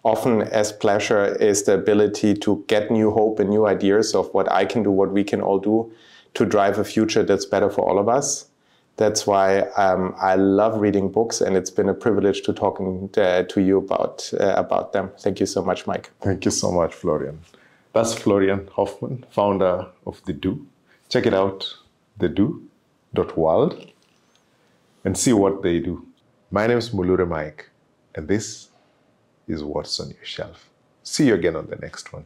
often as pleasure is the ability to get new hope and new ideas of what I can do, what we can all do to drive a future that's better for all of us. That's why um, I love reading books, and it's been a privilege to talking uh, to you about uh, about them. Thank you so much, Mike. Thank you so much, Florian. That's Florian Hoffman, founder of The DO. Check it out, thedo.world, and see what they do. My name is Mulure Mike, and this is What's on Your Shelf. See you again on the next one.